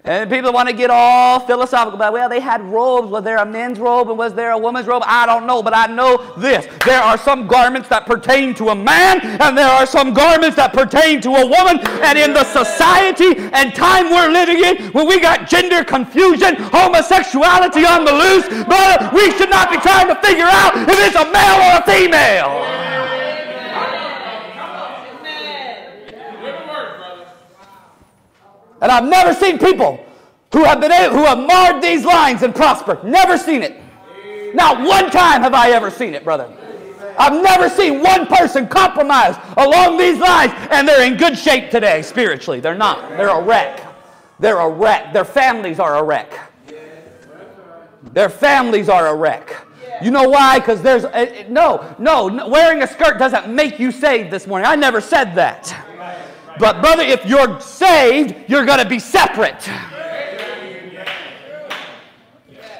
And people want to get all philosophical about, well, they had robes. Was there a men's robe and was there a woman's robe? I don't know, but I know this. There are some garments that pertain to a man, and there are some garments that pertain to a woman. And in the society and time we're living in, when we got gender confusion, homosexuality on the loose, brother, we should not be trying to figure out if it's a male or a female. And I've never seen people who have been able, who have marred these lines and prospered. Never seen it. Not one time have I ever seen it, brother. I've never seen one person compromise along these lines and they're in good shape today spiritually. They're not. They're a wreck. They're a wreck. Their families are a wreck. Their families are a wreck. You know why? Because there's uh, no, no, wearing a skirt doesn't make you saved this morning. I never said that. But, brother, if you're saved, you're going to be separate.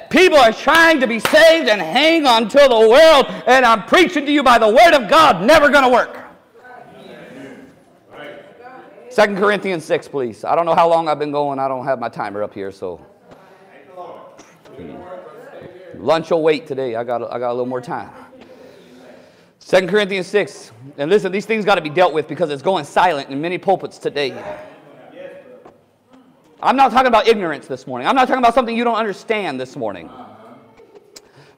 People are trying to be saved and hang on to the world, and I'm preaching to you by the Word of God, never going to work. Second Corinthians 6, please. I don't know how long I've been going. I don't have my timer up here, so. Hmm. Lunch will wait today. I got, I got a little more time. Second Corinthians 6. And listen, these things got to be dealt with because it's going silent in many pulpits today. I'm not talking about ignorance this morning. I'm not talking about something you don't understand this morning.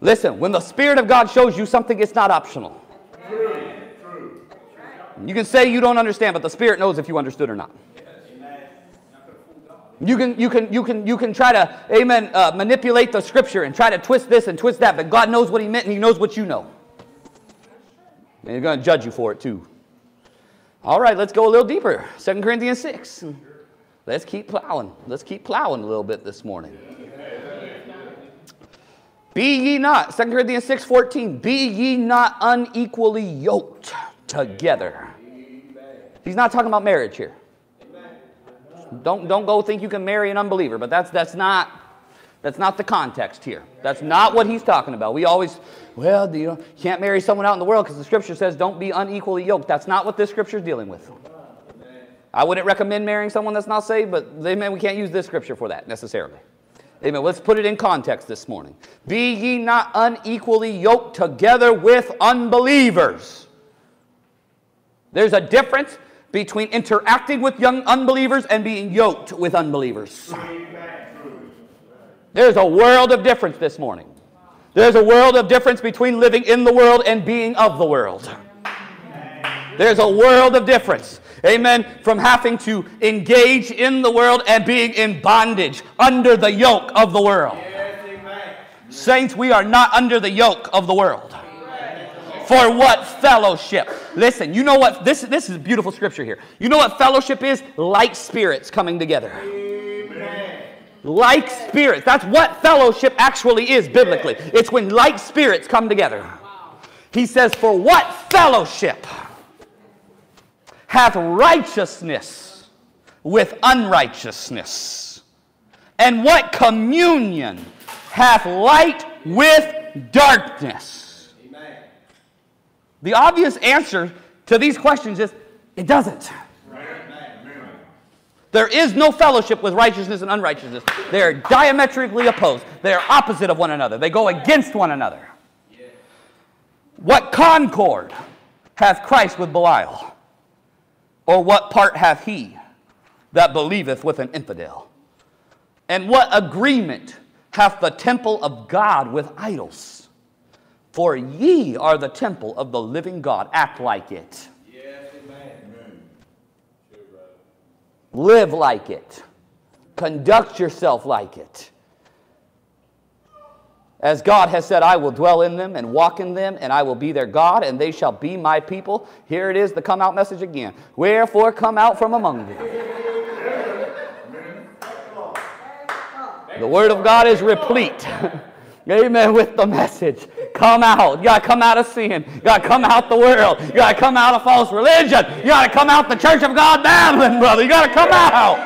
Listen, when the Spirit of God shows you something, it's not optional. You can say you don't understand, but the Spirit knows if you understood or not. You can, you can, you can, you can try to, amen, uh, manipulate the scripture and try to twist this and twist that, but God knows what He meant and He knows what you know. And He's going to judge you for it too. All right, let's go a little deeper. 2 Corinthians 6. Let's keep plowing. Let's keep plowing a little bit this morning. Be ye not, 2 Corinthians 6 14, be ye not unequally yoked together. He's not talking about marriage here. Don't, don't go think you can marry an unbeliever, but that's, that's, not, that's not the context here. That's not what he's talking about. We always, well, you know, can't marry someone out in the world because the scripture says don't be unequally yoked. That's not what this scripture is dealing with. I wouldn't recommend marrying someone that's not saved, but amen, we can't use this scripture for that necessarily. Amen. Let's put it in context this morning. Be ye not unequally yoked together with unbelievers. There's a difference between interacting with young unbelievers and being yoked with unbelievers. There's a world of difference this morning. There's a world of difference between living in the world and being of the world. There's a world of difference. Amen. From having to engage in the world and being in bondage under the yoke of the world. Saints, we are not under the yoke of the world. For what fellowship? Listen, you know what? This, this is beautiful scripture here. You know what fellowship is? Like spirits coming together. Amen. Like spirits. That's what fellowship actually is biblically. It's when like spirits come together. He says, For what fellowship hath righteousness with unrighteousness? And what communion hath light with darkness? The obvious answer to these questions is it doesn't. There is no fellowship with righteousness and unrighteousness. They are diametrically opposed. They are opposite of one another. They go against one another. What concord hath Christ with Belial? Or what part hath he that believeth with an infidel? And what agreement hath the temple of God with idols? For ye are the temple of the living God. Act like it. Yes, amen. Live like it. Conduct yourself like it. As God has said, I will dwell in them and walk in them, and I will be their God, and they shall be my people. Here it is, the come out message again. Wherefore come out from among them. The word of God is replete. [LAUGHS] Amen. With the message. Come out. You got to come out of sin. You got to come out the world. You got to come out of false religion. You got to come out the church of God Babylon, brother. You got to come out.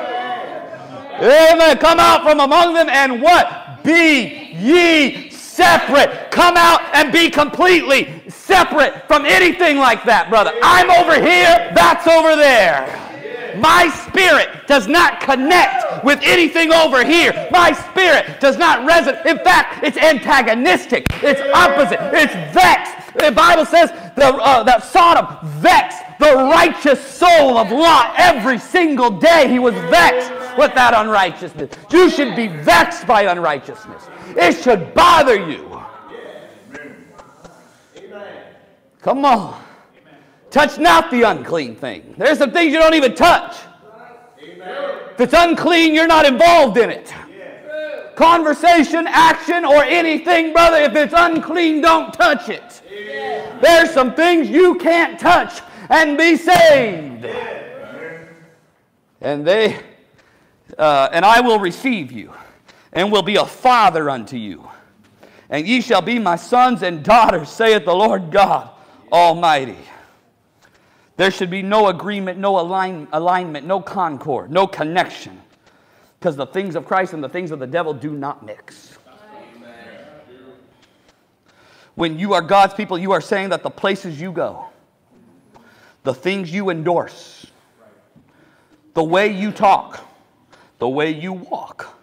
Amen. Come out from among them and what? Be ye separate. Come out and be completely separate from anything like that, brother. I'm over here. That's over there. My spirit does not connect with anything over here. My spirit does not resonate. In fact, it's antagonistic. It's opposite. It's vexed. The Bible says the, uh, that Sodom vexed the righteous soul of Lot every single day. He was vexed with that unrighteousness. You should be vexed by unrighteousness. It should bother you. Come on. Touch not the unclean thing. There's some things you don't even touch. If it's unclean, you're not involved in it. Conversation, action, or anything, brother, if it's unclean, don't touch it. There's some things you can't touch and be saved. And they, uh, and I will receive you, and will be a father unto you. And ye shall be my sons and daughters, saith the Lord God Almighty. There should be no agreement, no align, alignment, no concord, no connection. Because the things of Christ and the things of the devil do not mix. When you are God's people, you are saying that the places you go, the things you endorse, the way you talk, the way you walk,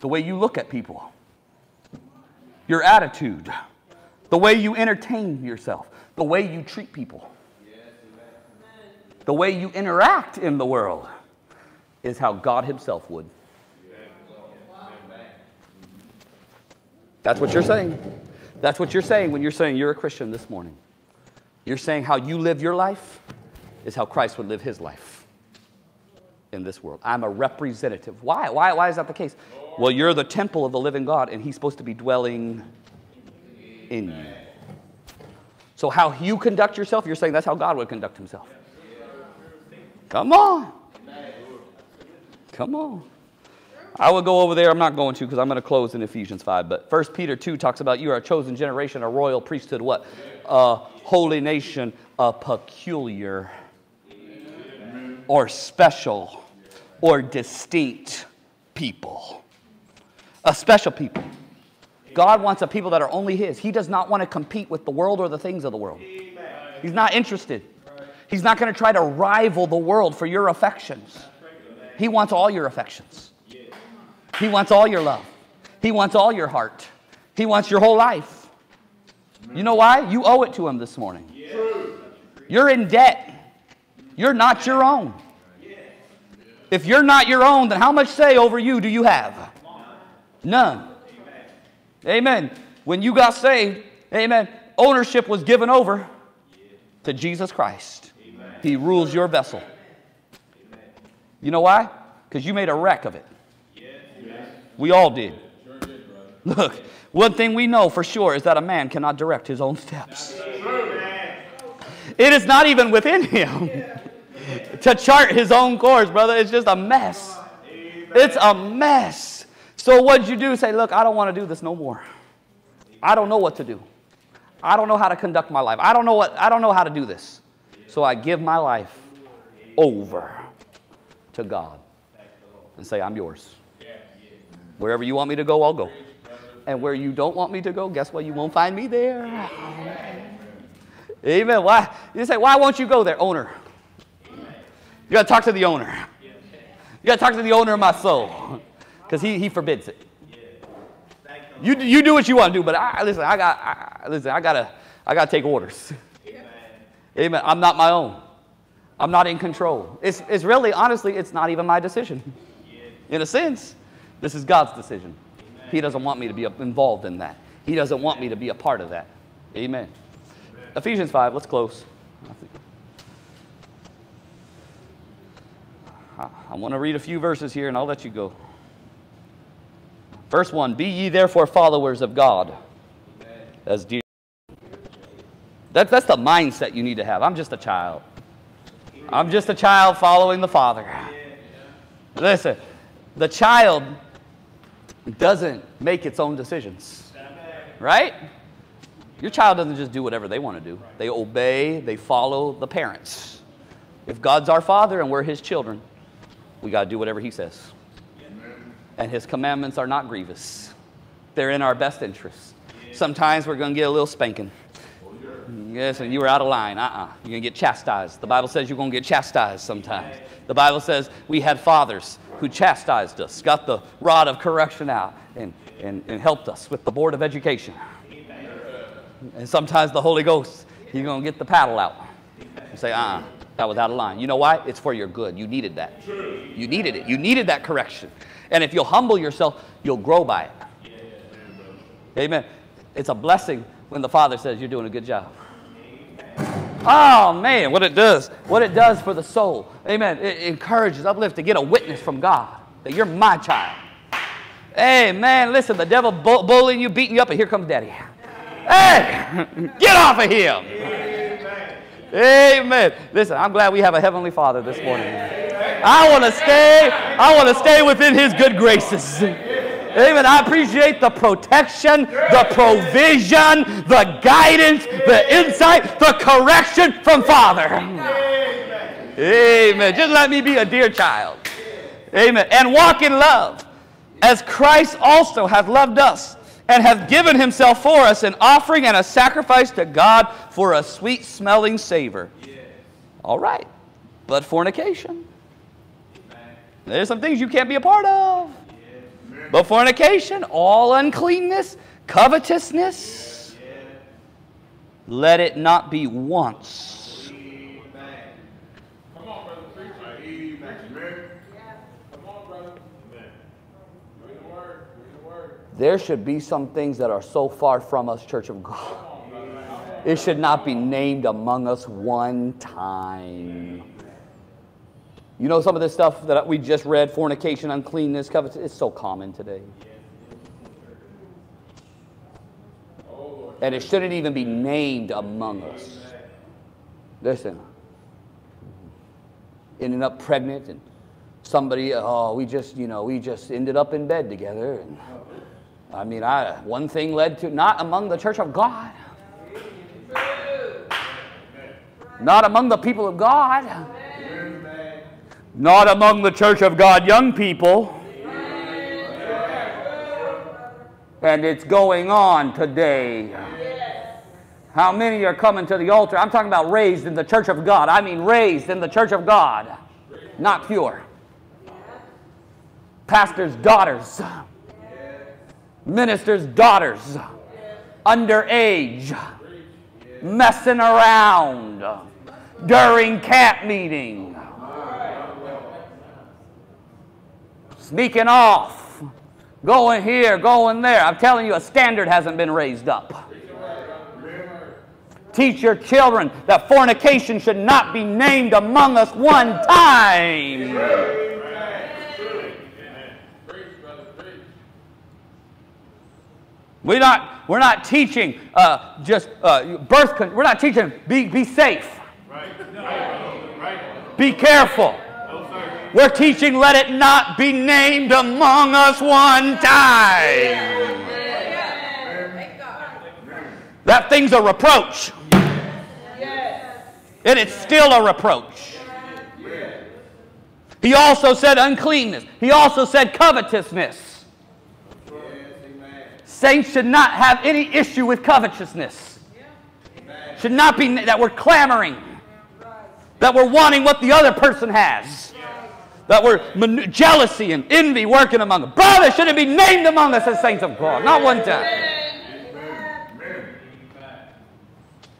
the way you look at people, your attitude, the way you entertain yourself, the way you treat people, the way you interact in the world is how God Himself would. That's what you're saying. That's what you're saying when you're saying you're a Christian this morning. You're saying how you live your life is how Christ would live his life in this world. I'm a representative. Why? Why, why is that the case? Well, you're the temple of the living God, and he's supposed to be dwelling in you. So, how you conduct yourself, you're saying that's how God would conduct himself. Come on. Come on. I will go over there. I'm not going to because I'm going to close in Ephesians 5. But 1 Peter 2 talks about you are a chosen generation, a royal priesthood, what? A holy nation, a peculiar or special or distinct people. A special people. God wants a people that are only His. He does not want to compete with the world or the things of the world. He's not interested. He's not going to try to rival the world for your affections. He wants all your affections. He wants all your love. He wants all your heart. He wants your whole life. You know why? You owe it to Him this morning. You're in debt. You're not your own. If you're not your own, then how much say over you do you have? None. Amen. When you got saved, amen, ownership was given over to Jesus Christ. He rules your vessel. You know why? Because you made a wreck of it. We all did. Look, one thing we know for sure is that a man cannot direct his own steps. It is not even within him to chart his own course, brother. It's just a mess. It's a mess. So what'd you do? Say, look, I don't want to do this no more. I don't know what to do. I don't know how to conduct my life. I don't know what I don't know how to do this. So I give my life over to God and say, I'm yours. Wherever you want me to go, I'll go. And where you don't want me to go, guess what? You won't find me there. Amen. Why? You say, why won't you go there? Owner. You got to talk to the owner. You got to talk to the owner of my soul because he, he forbids it. You, you do what you want to do, but I, listen, I got, I, listen, I gotta, I gotta take orders. Amen. I'm not my own. I'm not in control. It's, it's really, honestly, it's not even my decision. In a sense, this is God's decision. He doesn't want me to be involved in that. He doesn't want me to be a part of that. Amen. Ephesians 5, let's close. I want to read a few verses here and I'll let you go. Verse 1 Be ye therefore followers of God as dear. That, that's the mindset you need to have. I'm just a child. I'm just a child following the Father. Listen, the child doesn't make its own decisions, right? Your child doesn't just do whatever they want to do, they obey, they follow the parents. If God's our Father and we're His children, we got to do whatever He says. And His commandments are not grievous, they're in our best interest. Sometimes we're going to get a little spanking. Yes, and you were out of line. Uh uh-uh. uh. you are going to get chastised. The Bible says you're going to get chastised sometimes. The Bible says we had fathers who chastised us, got the rod of correction out, and, and, and helped us with the Board of Education. And sometimes the Holy Ghost, He's going to get the paddle out and say, uh uh that was out of line. You know why? It's for your good. You needed that. You needed it. You needed that correction. And if you'll humble yourself, you'll grow by it. Amen. It's a blessing when the Father says you're doing a good job. Oh man, what it does, what it does for the soul. Amen. It encourages, uplifts to get a witness from God that you're my child. Hey man, listen, the devil bullying you, beating you up, and here comes daddy. Hey, [LAUGHS] get off of him. Amen. Listen, I'm glad we have a heavenly Father this morning. I want to stay, I want to stay within his good graces. Amen. I appreciate the protection, the provision, the guidance, the insight, the correction from Father. Amen. Just let me be a dear child. Amen. And walk in love as Christ also hath loved us and hath given himself for us an offering and a sacrifice to God for a sweet smelling savor. All right. But fornication There's some things you can't be a part of. But fornication, all uncleanness, covetousness, let it not be once. There should be some things that are so far from us, Church of God. It should not be named among us one time. You know some of this stuff that we just read fornication, uncleanness, covetous it's so common today. And it shouldn't even be named among us. Listen, ending up pregnant and somebody, oh, we just, you know, we just ended up in bed together. And, I mean, I, one thing led to, not among the church of God. Not among the people of God. Not among the church of God young people. And it's going on today. How many are coming to the altar? I'm talking about raised in the church of God. I mean, raised in the church of God, not pure. Pastors' daughters, ministers' daughters, underage, messing around during camp meeting, sneaking off, going here, going there. I'm telling you, a standard hasn't been raised up. Teach your children that fornication should not be named among us one time. We're not, we're not teaching uh, just uh, birth control. We're not teaching be, be safe. Be careful. We're teaching let it not be named among us one time. That thing's a reproach. And it's still a reproach. He also said uncleanness. He also said covetousness. Saints should not have any issue with covetousness. Should not be that we're clamoring, that we're wanting what the other person has, that we're man- jealousy and envy working among us. Brother, should it be named among us as saints of God? Not one time.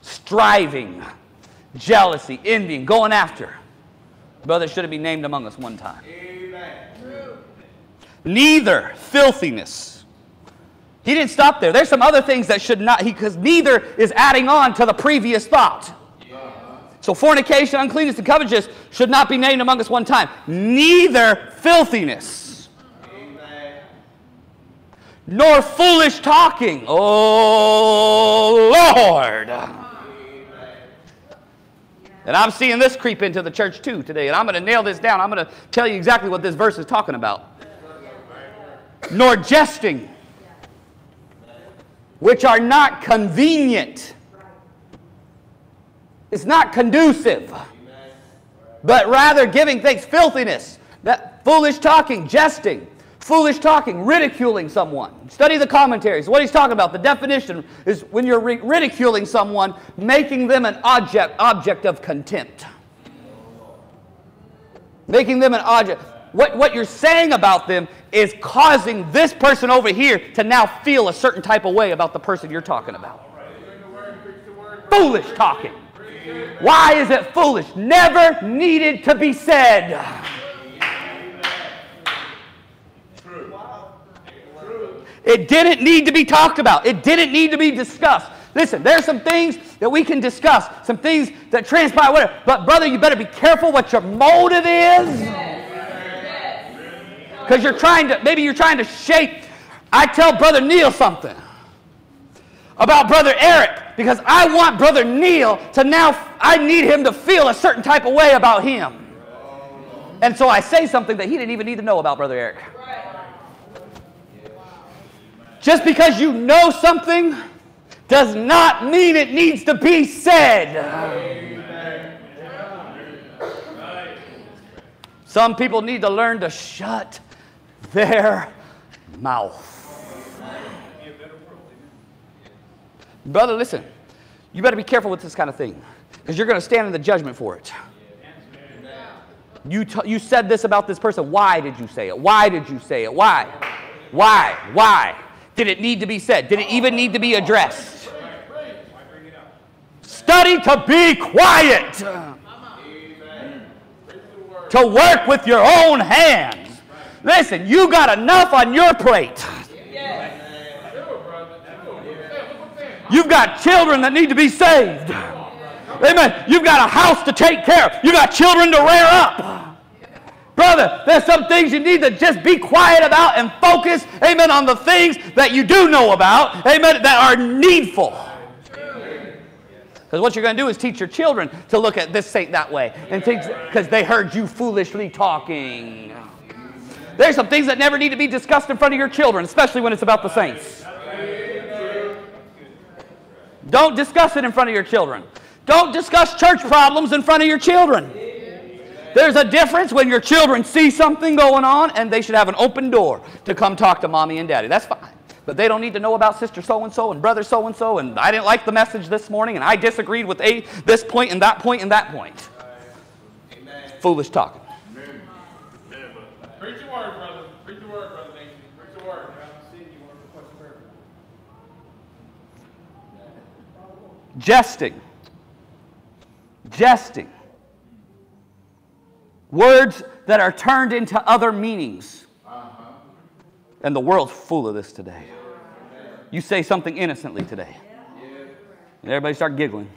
Striving, jealousy, envy, going after. Brother, should it be named among us one time? Neither filthiness. He didn't stop there. There's some other things that should not, he because neither is adding on to the previous thought. So fornication, uncleanness, and covetousness should not be named among us one time. Neither filthiness. Nor foolish talking. Oh, Lord. And I'm seeing this creep into the church too today. And I'm going to nail this down. I'm going to tell you exactly what this verse is talking about. Nor jesting, which are not convenient. It's not conducive, but rather giving thanks. Filthiness, that foolish talking, jesting, foolish talking, ridiculing someone. Study the commentaries. What he's talking about, the definition is when you're ridiculing someone, making them an object, object of contempt. Making them an object. What, what you're saying about them is causing this person over here to now feel a certain type of way about the person you're talking about. Foolish talking. Why is it foolish? Never needed to be said. It didn't need to be talked about. It didn't need to be discussed. Listen, there's some things that we can discuss, some things that transpire, whatever. But brother, you better be careful what your motive is. Because you're trying to, maybe you're trying to shape. I tell Brother Neil something about Brother Eric because I want Brother Neil to now, I need him to feel a certain type of way about him. And so I say something that he didn't even need to know about Brother Eric. Just because you know something does not mean it needs to be said. Some people need to learn to shut their mouth. Brother, listen. You better be careful with this kind of thing because you're going to stand in the judgment for it. You, you said this about this person. Why did you say it? Why did you say it? Why? Why? Why? Did it need to be said? Did it even need to be addressed? Study to be quiet. To work with your own hands. Listen, you got enough on your plate. You've got children that need to be saved. Amen. You've got a house to take care of. You've got children to rear up. Brother, there's some things you need to just be quiet about and focus, amen, on the things that you do know about, amen, that are needful. Because what you're going to do is teach your children to look at this saint that way, and because they heard you foolishly talking. There's some things that never need to be discussed in front of your children, especially when it's about the saints. Don't discuss it in front of your children. Don't discuss church problems in front of your children. There's a difference when your children see something going on and they should have an open door to come talk to mommy and daddy. That's fine. But they don't need to know about sister so and so and brother so and so and I didn't like the message this morning and I disagreed with a, this point and that point and that point. Amen. Foolish talking. Preach the word, brother. Preach the word, brother Nathan. Preach the word. Jesting. Jesting Words that are turned into other meanings. And the world's full of this today. You say something innocently today. And everybody start giggling.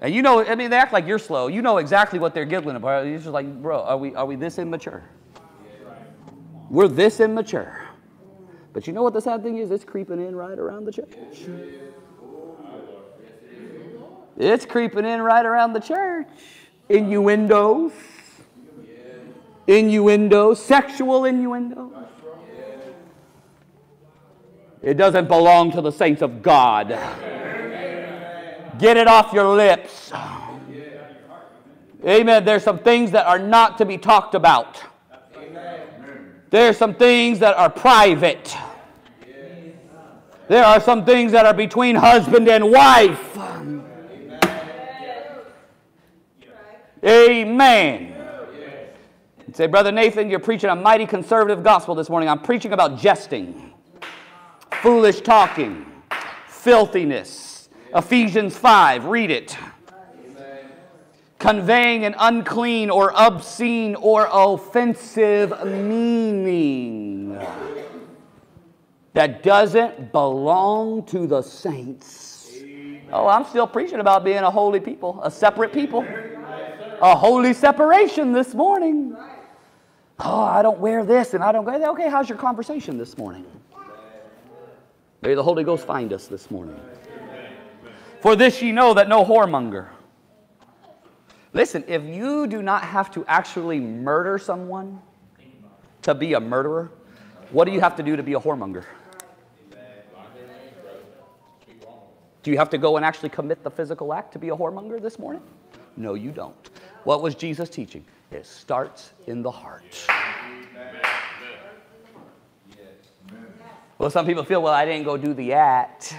And you know, I mean, they act like you're slow. You know exactly what they're giggling about. You're just like, bro, are we, are we this immature? We're this immature. But you know what the sad thing is? It's creeping in right around the church. It's creeping in right around the church innuendos, innuendos, sexual innuendos. It doesn't belong to the saints of God. Get it off your lips. Amen. There's some things that are not to be talked about. There are some things that are private. There are some things that are between husband and wife. Amen. Say, Brother Nathan, you're preaching a mighty conservative gospel this morning. I'm preaching about jesting, foolish talking, filthiness. Ephesians 5, read it. Conveying an unclean or obscene or offensive meaning that doesn't belong to the saints. Oh, I'm still preaching about being a holy people, a separate people a holy separation this morning. Oh, I don't wear this and I don't go. Okay, how's your conversation this morning? May the Holy Ghost find us this morning. For this ye know that no whoremonger. Listen, if you do not have to actually murder someone to be a murderer, what do you have to do to be a whoremonger? Do you have to go and actually commit the physical act to be a whoremonger this morning? No, you don't. What was Jesus teaching? It starts in the heart. Well, some people feel, well, I didn't go do the act,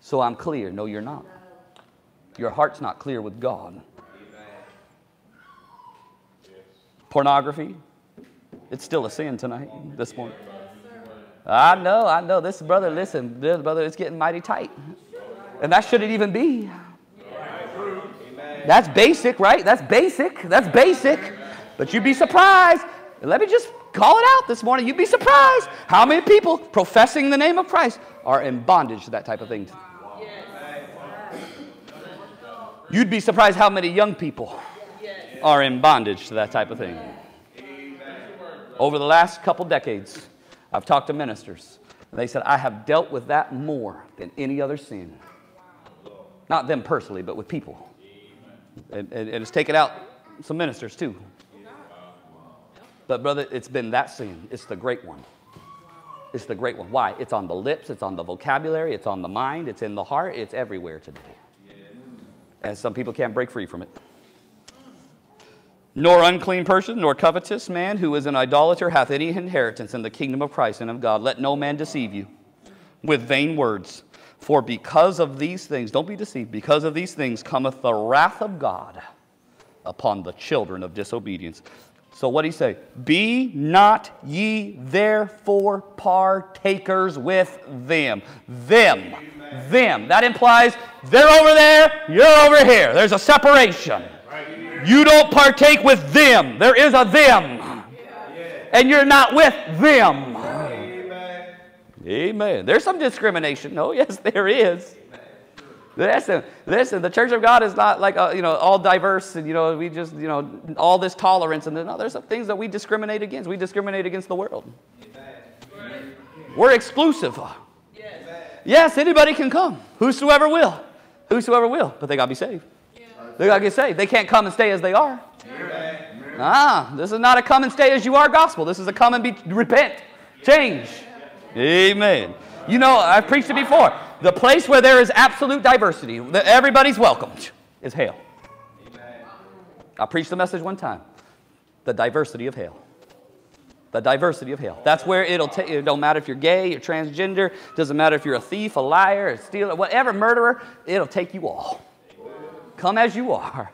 so I'm clear. No, you're not. Your heart's not clear with God. Pornography, it's still a sin tonight, this morning. I know, I know. This brother, listen, this brother, it's getting mighty tight. And that shouldn't even be. That's basic, right? That's basic. That's basic. But you'd be surprised. Let me just call it out this morning. You'd be surprised how many people professing the name of Christ are in bondage to that type of thing. You'd be surprised how many young people are in bondage to that type of thing. Over the last couple decades, I've talked to ministers, and they said, I have dealt with that more than any other sin. Not them personally, but with people. And, and, and it's taken out some ministers too. But, brother, it's been that sin. It's the great one. It's the great one. Why? It's on the lips, it's on the vocabulary, it's on the mind, it's in the heart, it's everywhere today. And some people can't break free from it. Nor unclean person, nor covetous man who is an idolater hath any inheritance in the kingdom of Christ and of God. Let no man deceive you with vain words. For because of these things, don't be deceived, because of these things cometh the wrath of God upon the children of disobedience. So what do he say? Be not ye therefore partakers with them. Them. Them. That implies they're over there, you're over here. There's a separation. You don't partake with them. There is a them. And you're not with them. Amen. There's some discrimination. Oh, [LAUGHS] yes, there is. Listen, listen, the church of God is not like, uh, you know, all diverse and, you know, we just, you know, all this tolerance. And no, there's some things that we discriminate against. We discriminate against the world. We're exclusive. Yes, anybody can come. Whosoever will. Whosoever will. But they got to be saved. They got to get saved. They can't come and stay as they are. Ah, this is not a come and stay as you are gospel. This is a come and be repent, change. Amen. You know, I've preached it before. The place where there is absolute diversity, that everybody's welcomed, is hell. I preached the message one time. The diversity of hell. The diversity of hell. That's where it'll take. It don't matter if you're gay, you're transgender. Doesn't matter if you're a thief, a liar, a stealer, whatever murderer. It'll take you all. Come as you are.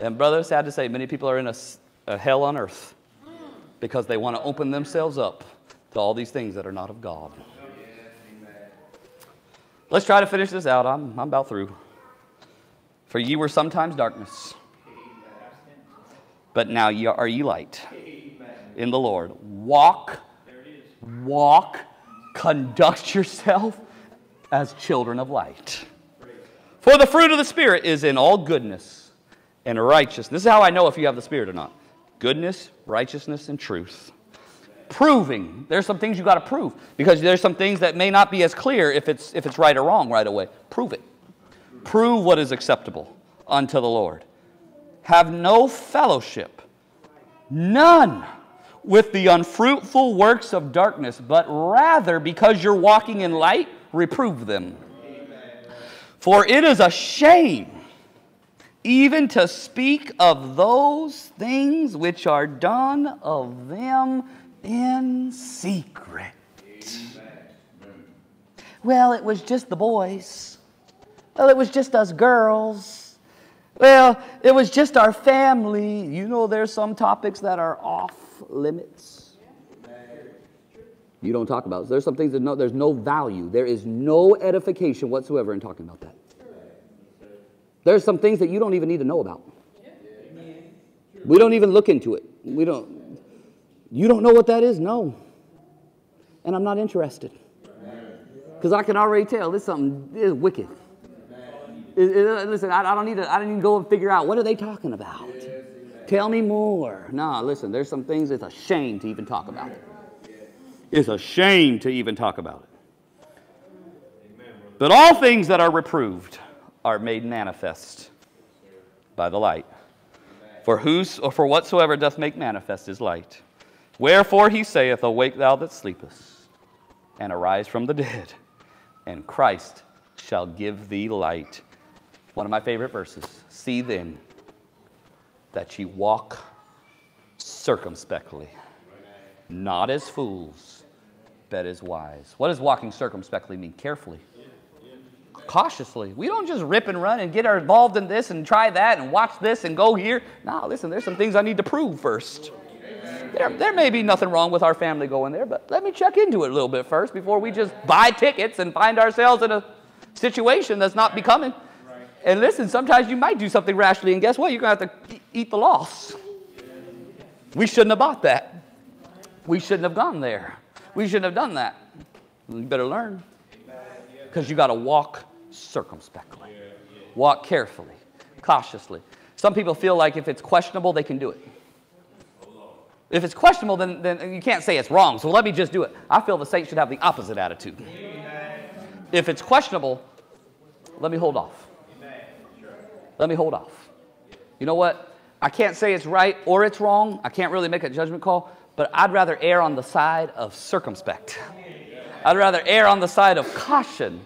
And brother, sad to say, many people are in a, a hell on earth because they want to open themselves up to all these things that are not of God. Let's try to finish this out. I'm, I'm about through. For ye were sometimes darkness, but now ye are ye light in the Lord. Walk, walk, conduct yourself as children of light. For the fruit of the Spirit is in all goodness and righteousness. This is how I know if you have the Spirit or not goodness, righteousness, and truth proving. There's some things you got to prove because there's some things that may not be as clear if it's, if it's right or wrong right away. Prove it. Prove what is acceptable unto the Lord. Have no fellowship, none, with the unfruitful works of darkness, but rather, because you're walking in light, reprove them. For it is a shame even to speak of those things which are done of them in secret. Well, it was just the boys. Well, it was just us girls. Well, it was just our family. You know, there's some topics that are off limits. You don't talk about. There's some things that no, there's no value. There is no edification whatsoever in talking about that. There's some things that you don't even need to know about. We don't even look into it. We don't. You don't know what that is? No. And I'm not interested. Because I can already tell this something is wicked. It, it, uh, listen, I, I, don't need to, I don't even go and figure out what are they talking about. Tell me more. No, listen, there's some things it's a shame to even talk about. It's a shame to even talk about it. But all things that are reproved are made manifest by the light. For whose or for whatsoever doth make manifest is light. Wherefore he saith, Awake thou that sleepest, and arise from the dead, and Christ shall give thee light. One of my favorite verses. See then that ye walk circumspectly, not as fools, but as wise. What does walking circumspectly mean? Carefully. Cautiously. We don't just rip and run and get involved in this and try that and watch this and go here. No, listen, there's some things I need to prove first. There, there may be nothing wrong with our family going there, but let me check into it a little bit first before we just buy tickets and find ourselves in a situation that's not becoming. And listen, sometimes you might do something rashly, and guess what? You're going to have to eat the loss. We shouldn't have bought that. We shouldn't have gone there. We shouldn't have done that. You better learn. Because you got to walk circumspectly, walk carefully, cautiously. Some people feel like if it's questionable, they can do it. If it's questionable, then, then you can't say it's wrong. So let me just do it. I feel the saints should have the opposite attitude. If it's questionable, let me hold off. Let me hold off. You know what? I can't say it's right or it's wrong. I can't really make a judgment call, but I'd rather err on the side of circumspect. I'd rather err on the side of caution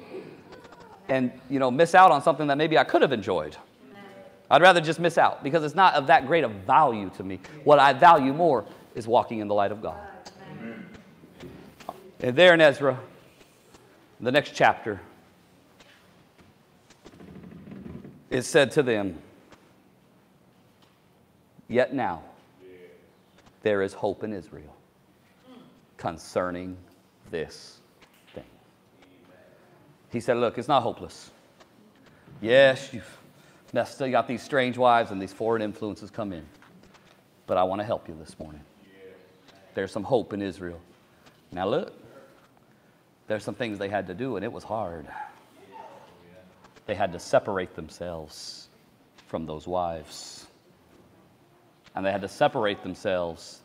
and you know miss out on something that maybe I could have enjoyed. I'd rather just miss out because it's not of that great of value to me. What I value more is walking in the light of God. Amen. And there in Ezra, the next chapter, it said to them, Yet now, there is hope in Israel concerning this thing. He said, Look, it's not hopeless. Yes, you've still got these strange wives and these foreign influences come in. But I want to help you this morning. There's some hope in Israel. Now, look, there's some things they had to do, and it was hard. They had to separate themselves from those wives, and they had to separate themselves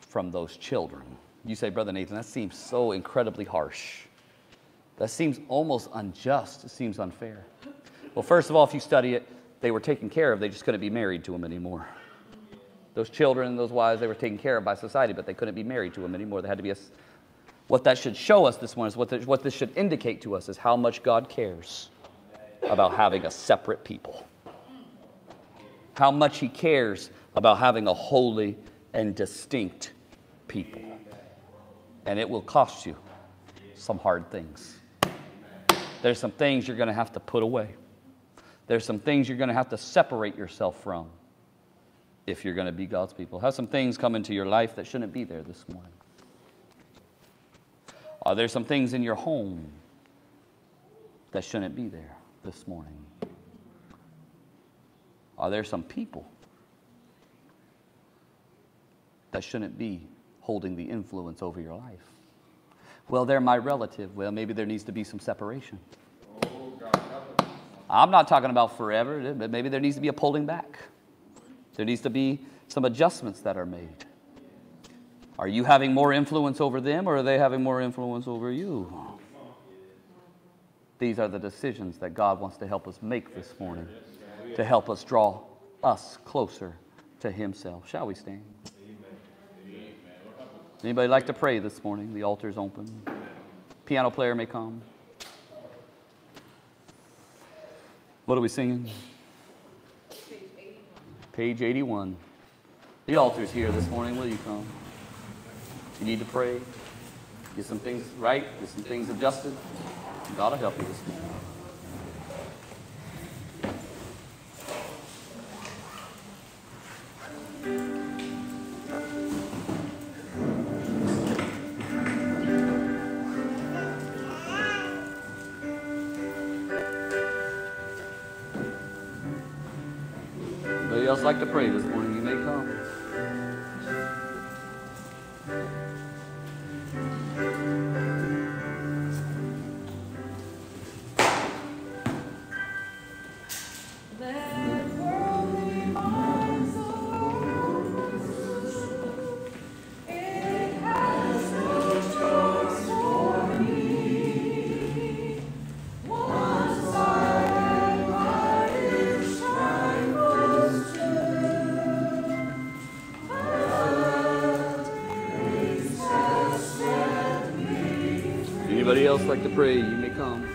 from those children. You say, Brother Nathan, that seems so incredibly harsh. That seems almost unjust. It seems unfair. Well, first of all, if you study it, they were taken care of. They just couldn't be married to them anymore. Those children and those wives, they were taken care of by society, but they couldn't be married to them anymore. They had to be a. What that should show us this morning is what, the, what this should indicate to us is how much God cares about having a separate people. How much He cares about having a holy and distinct people. And it will cost you some hard things. There's some things you're going to have to put away. There's some things you're going to have to separate yourself from if you're going to be God's people. Have some things come into your life that shouldn't be there this morning. Are there some things in your home that shouldn't be there this morning? Are there some people that shouldn't be holding the influence over your life? Well, they're my relative. Well, maybe there needs to be some separation. I'm not talking about forever, but maybe there needs to be a pulling back. There needs to be some adjustments that are made. Are you having more influence over them or are they having more influence over you? These are the decisions that God wants to help us make this morning to help us draw us closer to Himself. Shall we stand? Anybody like to pray this morning? The altar is open. Piano player may come. What are we singing? Page 81. The altar's here this morning. Will you come? You need to pray. Get some things right. Get some things adjusted. God will help you this morning. To pray? You may come.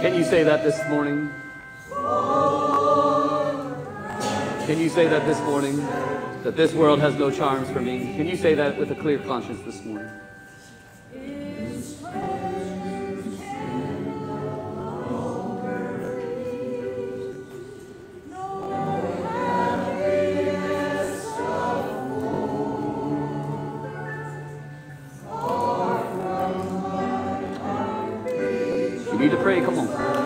Can you say that this morning? Can you say that this morning? That this world has no charms for me? Can you say that with a clear conscience this morning? You need to pray, come on.